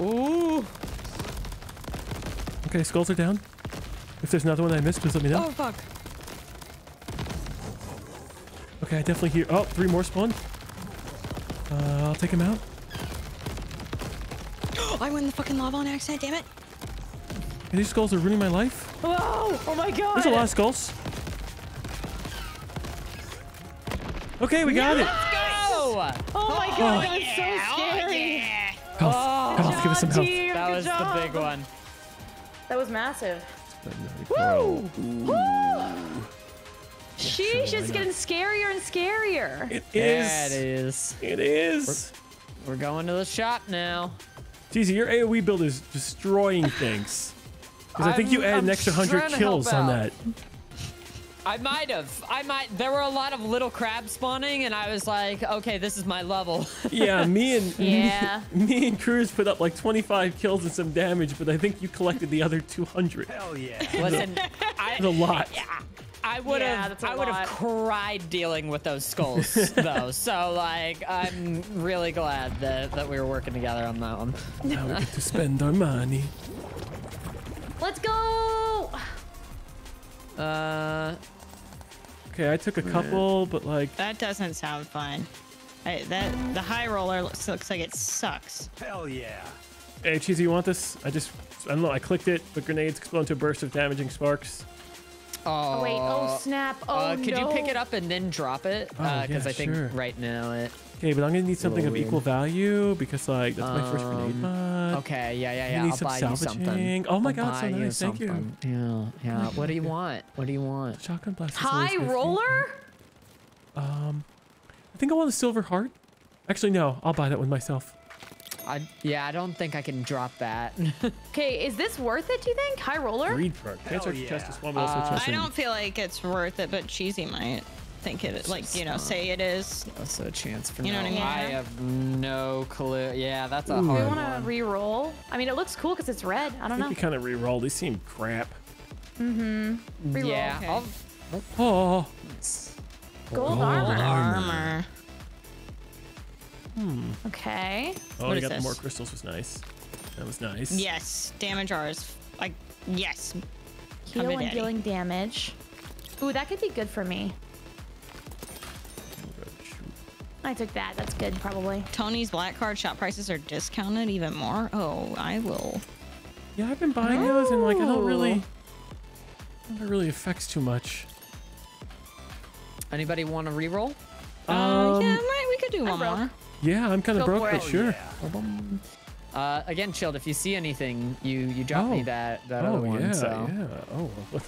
Ooh. Okay, skulls are down. If there's another one I missed, please let me know. Oh, fuck. Okay, I definitely hear. Oh, three more spawn. Uh, I'll take him out. I went in the fucking lava on accident, damn it. These skulls are ruining my life. whoa! Oh my god! There's a lot of skulls. Okay, we got it. Oh! Oh my oh, god, that was so oh, scary. Health. Health, give us some Job, health. team, That good was the big one. That was massive. Woo! Woo! Sheesh, it's getting scarier and scarier. It Yeah, it is. is. It is. We're going to the shop now. Cheesy, your AoE build is destroying things. Because I think you I'm- an extra 100 kills on that. I might have. I might. There were a lot of little crabs spawning, and I was like, okay, this is my level. Yeah, me and Yeah. me, me and Kruz put up like 25 kills and some damage, but I think you collected the other 200. Hell yeah. Listen, I, It's a lot. Yeah, I would Yeah, have. that's a I would have cried dealing with those skulls, though. So like, I'm really glad that that we were working together on that one. Now we get to spend our money. Let's go. Uh, Okay, I took a couple, but like, That doesn't sound fun. I, that the high roller looks, looks like it sucks. Hell yeah. hey, Cheesy, you want this? I just, I don't know, I clicked it, but grenades explode into a burst of damaging sparks. oh, Oh, wait. Oh snap. Oh uh, could you pick it up and then drop it? Oh, Because yeah, I think sure. right now it. Okay, but I'm gonna need something of Little equal value because like that's my first grenade Um, mod. Okay, yeah, yeah, You yeah. need I'll some buy you something. Oh my I'll God, so buy you nice, thank you. something. Yeah, yeah. What do you want? What do you want? Shotgun blast. High good for you. roller? Um, I think I want a silver heart. Actually, no, I'll buy that one myself. I yeah, I don't think I can drop that. Okay, is this worth it, do you think? High roller? Greed perk. Can't yeah. chest to spawn, but also Uh, I don't feel like it's worth it, but Cheesy might think it like you know say it is. Also a chance for You know no. what I mean? I have no clue. Yeah, that's a Do hard we want to one. re-roll? I mean, it looks cool because it's red. I I don't think know. you kind of re-roll. These seem crap. Mm-hmm. Reroll. Yeah, Okay. I'll, Oh, Gold Gold armor. Armor. Hmm. Okay. oh, What you is got the this? more crystals. Was nice. That was nice. Yes, damage ours. Like yes. Heal Come and dealing damage. Ooh, that could be good for me. I took that. That's good, probably. Tony's black card shop prices are discounted even more. Oh, I will. Yeah, I've been buying those, and like I don't really, Oh. it really affects too much. anybody want to reroll? Uh, Um, yeah, right, we could do one broke. more. yeah, I'm kind of broke, for but it. sure. Uh, again, chilled. If you see anything, you you drop me Oh. that that oh other one. yeah, so. yeah. Oh.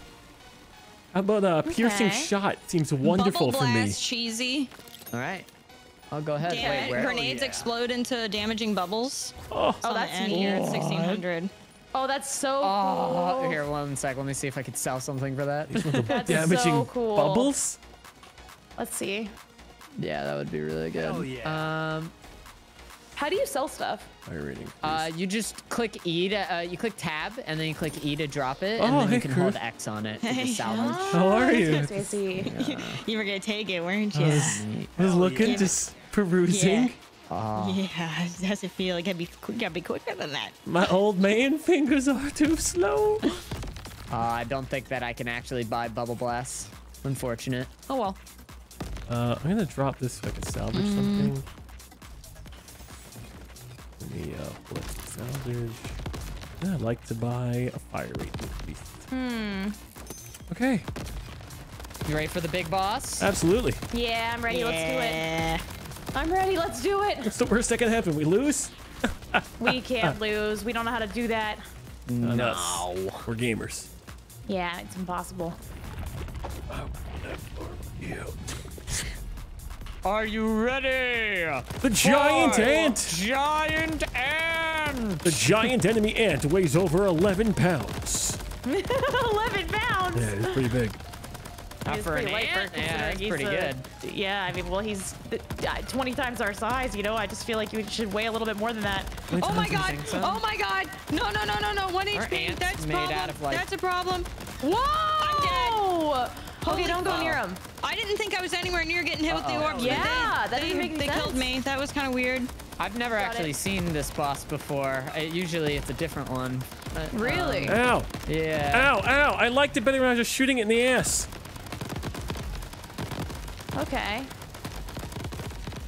How about uh, piercing Okay. shot? Seems wonderful Bubble for me. cheesy. All right. I'll go ahead. Damn Wait, where? grenades yeah. explode into damaging bubbles. Oh, It's on the that's end neat. here at 1600. Oh, that's so Oh, cool. here, one sec. Let me see if I could sell something for that. That's damaging so cool. bubbles. Let's see. yeah, that would be really good. Hell yeah. Um, How do you sell stuff? Fire rating. uh, you just click E to, uh, you click tab, and then you click E to drop it, Oh, and then hey, you can hold X on it to Hey, just salvage. How are you? good, Stacy. You were gonna take it, weren't you? I was, I was looking, yeah. just perusing. yeah, it doesn't feel like I'd be gotta be quicker than that. My old man fingers are too slow. Uh, I don't think that I can actually buy bubble blasts. Unfortunate. Oh well. Uh, I'm gonna drop this so I can salvage Mm. something. Let me uh, what salvage? Yeah, I'd like to buy a fire rate. Hmm. Okay, You ready for the big boss? absolutely. Yeah, I'm ready. Let's do it. I'm ready. Let's do it. What's the worst that can happen? We lose? We can't lose. We don't know how to do that. No. us. We're gamers. Yeah, it's impossible. Yeah. Are you ready? The giant ant! Giant ant! The giant enemy ant weighs over 11 pounds. 11 pounds. Yeah, it's pretty big. Not for an pretty light for ant? Yeah, he's pretty a- good. Yeah, I mean, well, he's uh, 20 times our size, you know? I just feel like you should weigh a little bit more than that. Oh my god! so? Oh my god! No, no, no, no, no! One Are HP. That's a problem. like- That's a problem. Whoa! Holy Okay, don't go fuck. near him. I didn't think I was anywhere near getting hit with the Uh-oh. orbs. but Yeah, they, that they, didn't make any They killed me. That was kind of weird. I've never Got actually it. seen this boss before. I, usually it's a different one. But, Really? um, Ow! yeah. Ow! Ow! I liked it better when I was just shooting it in the ass. Okay.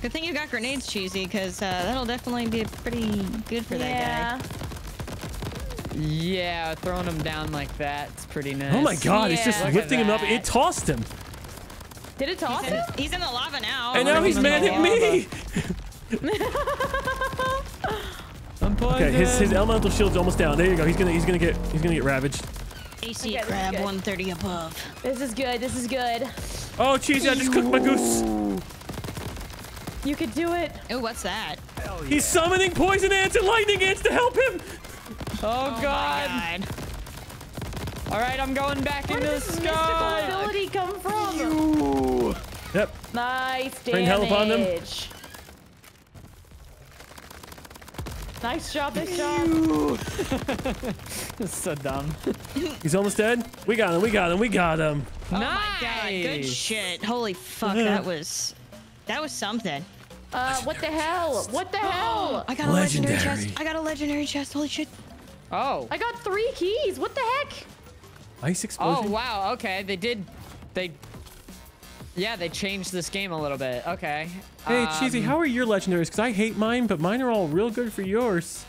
Good thing you got grenades, cheesy, because uh, that'll definitely be pretty good for that guy. yeah. that Yeah, throwing him down like that, it's pretty nice. Oh my god, he's just Look lifting him up. It tossed him. Did it toss guy. him? He's in the lava now. And now he's in mad the at me. I'm Okay, his his elemental shield's almost down. There you go. He's gonna he's gonna get he's gonna get ravaged. AC Okay, this is crab good. 130 above. This is good. This is good. Oh, cheesy! I just cooked my goose. You could do it. Oh, what's that? Hell yeah. He's summoning poison ants and lightning ants to help him. Oh, Oh god. my god. All right, I'm going back Where into did the this mystical sky. ability come from? Yep. Nice damage. Bring hell upon them. Nice job, nice job. so dumb. He's almost dead. We got him. We got him. We got him. Oh my god, good shit. Holy fuck, that was that was something. Uh, what the hell? What the hell? I got a legendary Legendary. chest. I got a legendary chest. Holy shit. Oh. I got three keys. What the heck? Ice explosion. Oh wow. Okay, they did. They. Yeah, they changed this game a little bit. Okay. Hey, Cheesy, Um, how are your legendaries? Because I hate mine, but mine are all real good for yours.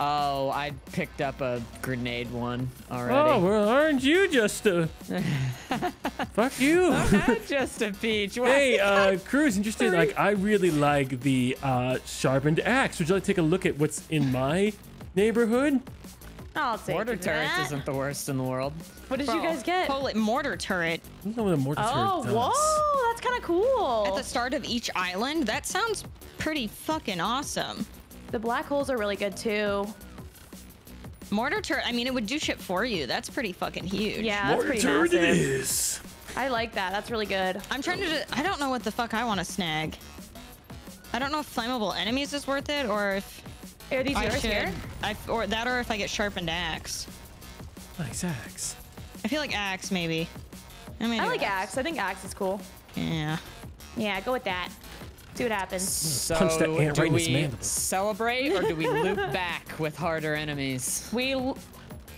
Oh, I picked up a grenade one already. Oh, well, aren't you just a... Fuck you. I'm just a peach. What? hey, uh, Kruz, interested? Like, I really like the uh, sharpened axe. Would you like to take a look at what's in my neighborhood? I'll take Mortar that. turrets isn't the worst in the world. What did you guys get? Call it mortar turret. I don't know what a mortar Oh, turret does. whoa, that's kind of cool. At the start of each island? That sounds pretty fucking awesome. The black holes are really good too. Mortar turret, I mean, it would do shit for you. That's pretty fucking huge. Yeah, that's Mortar pretty turret it massive. is. I like that. That's really good. I'm trying to, I don't know what the fuck I want to snag. I don't know if flammable enemies is worth it or if Are these I yours should, here? I, or that or if I get sharpened axe. Nice axe. I feel like axe maybe. I, mean, I like axe. I think axe is cool. Yeah. Yeah, go with that. See what happens. So Punch that ant do right in his we mandible. celebrate or do we loop back with harder enemies? We. l-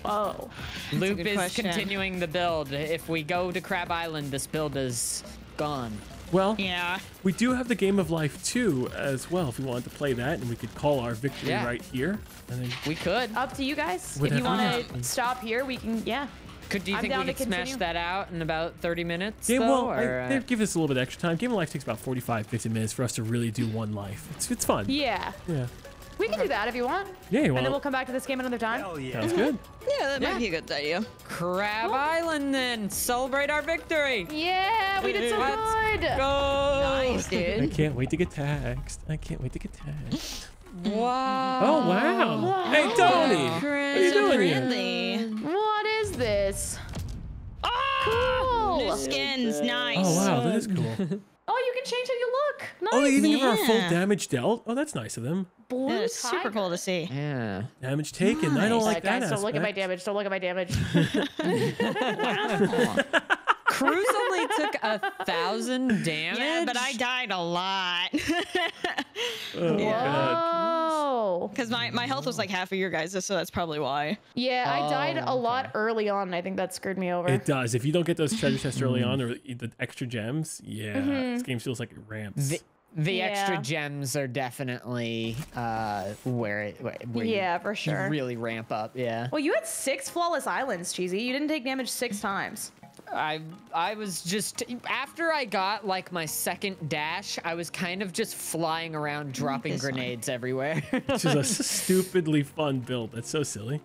Oh. Loop is question. continuing the build. If we go to Crab Island, this build is gone. Well, Yeah. we do have the Game of Life 2 as well, if we wanted to play that, and we could call our victory Yeah. right here. And then We could. Up to you guys. if you want happens. to stop here, we can. Yeah. Could do you I'm think we down to could smash that out in about 30 minutes? Yeah, though, well, or, uh, they give us a little bit extra time. Game of Life takes about 45, 50 minutes for us to really do one life. It's, it's fun. Yeah. Yeah. We can do that if you want. Yeah, well, and then we'll come back to this game another time. Hell yeah. sounds good. Yeah, that Yeah. might be a good idea. Crab Island then. Celebrate our victory. Yeah, we did so Let's good. Go. Nice, I can't wait to get taxed. I can't wait to get taxed. Wow. Oh, wow. Hey, Tony. What are you doing here? What is this? Oh, Cool. new skins, nice. Oh, wow. That is cool. Oh, you can change how you look. Nice. Oh, they even give her a full Yeah. damage dealt. Oh, that's nice of them. Blue That is super tiger. cool to see. Yeah. Damage taken. I don't Nice. like Alright, that guys, don't look at my aspect. damage. Don't look at my damage. Kruz only took a thousand damage. Yeah, but I died a lot. Oh, God. Whoa. Because my, my health was like half of your guys', so that's probably why. Yeah, I died Oh, a lot early on. and I think that screwed me over. It does. If you don't get those treasure chests early on or the extra gems, yeah, this game feels like it ramps. The, the extra gems are definitely uh, where it where where you- Yeah, for you sure. really ramp up. Yeah. well, you had six flawless islands, Cheesy. You didn't take damage six times. I I was just after I got like my second dash, I was kind of just flying around dropping this one. grenades everywhere. Which is a stupidly fun build. That's so silly.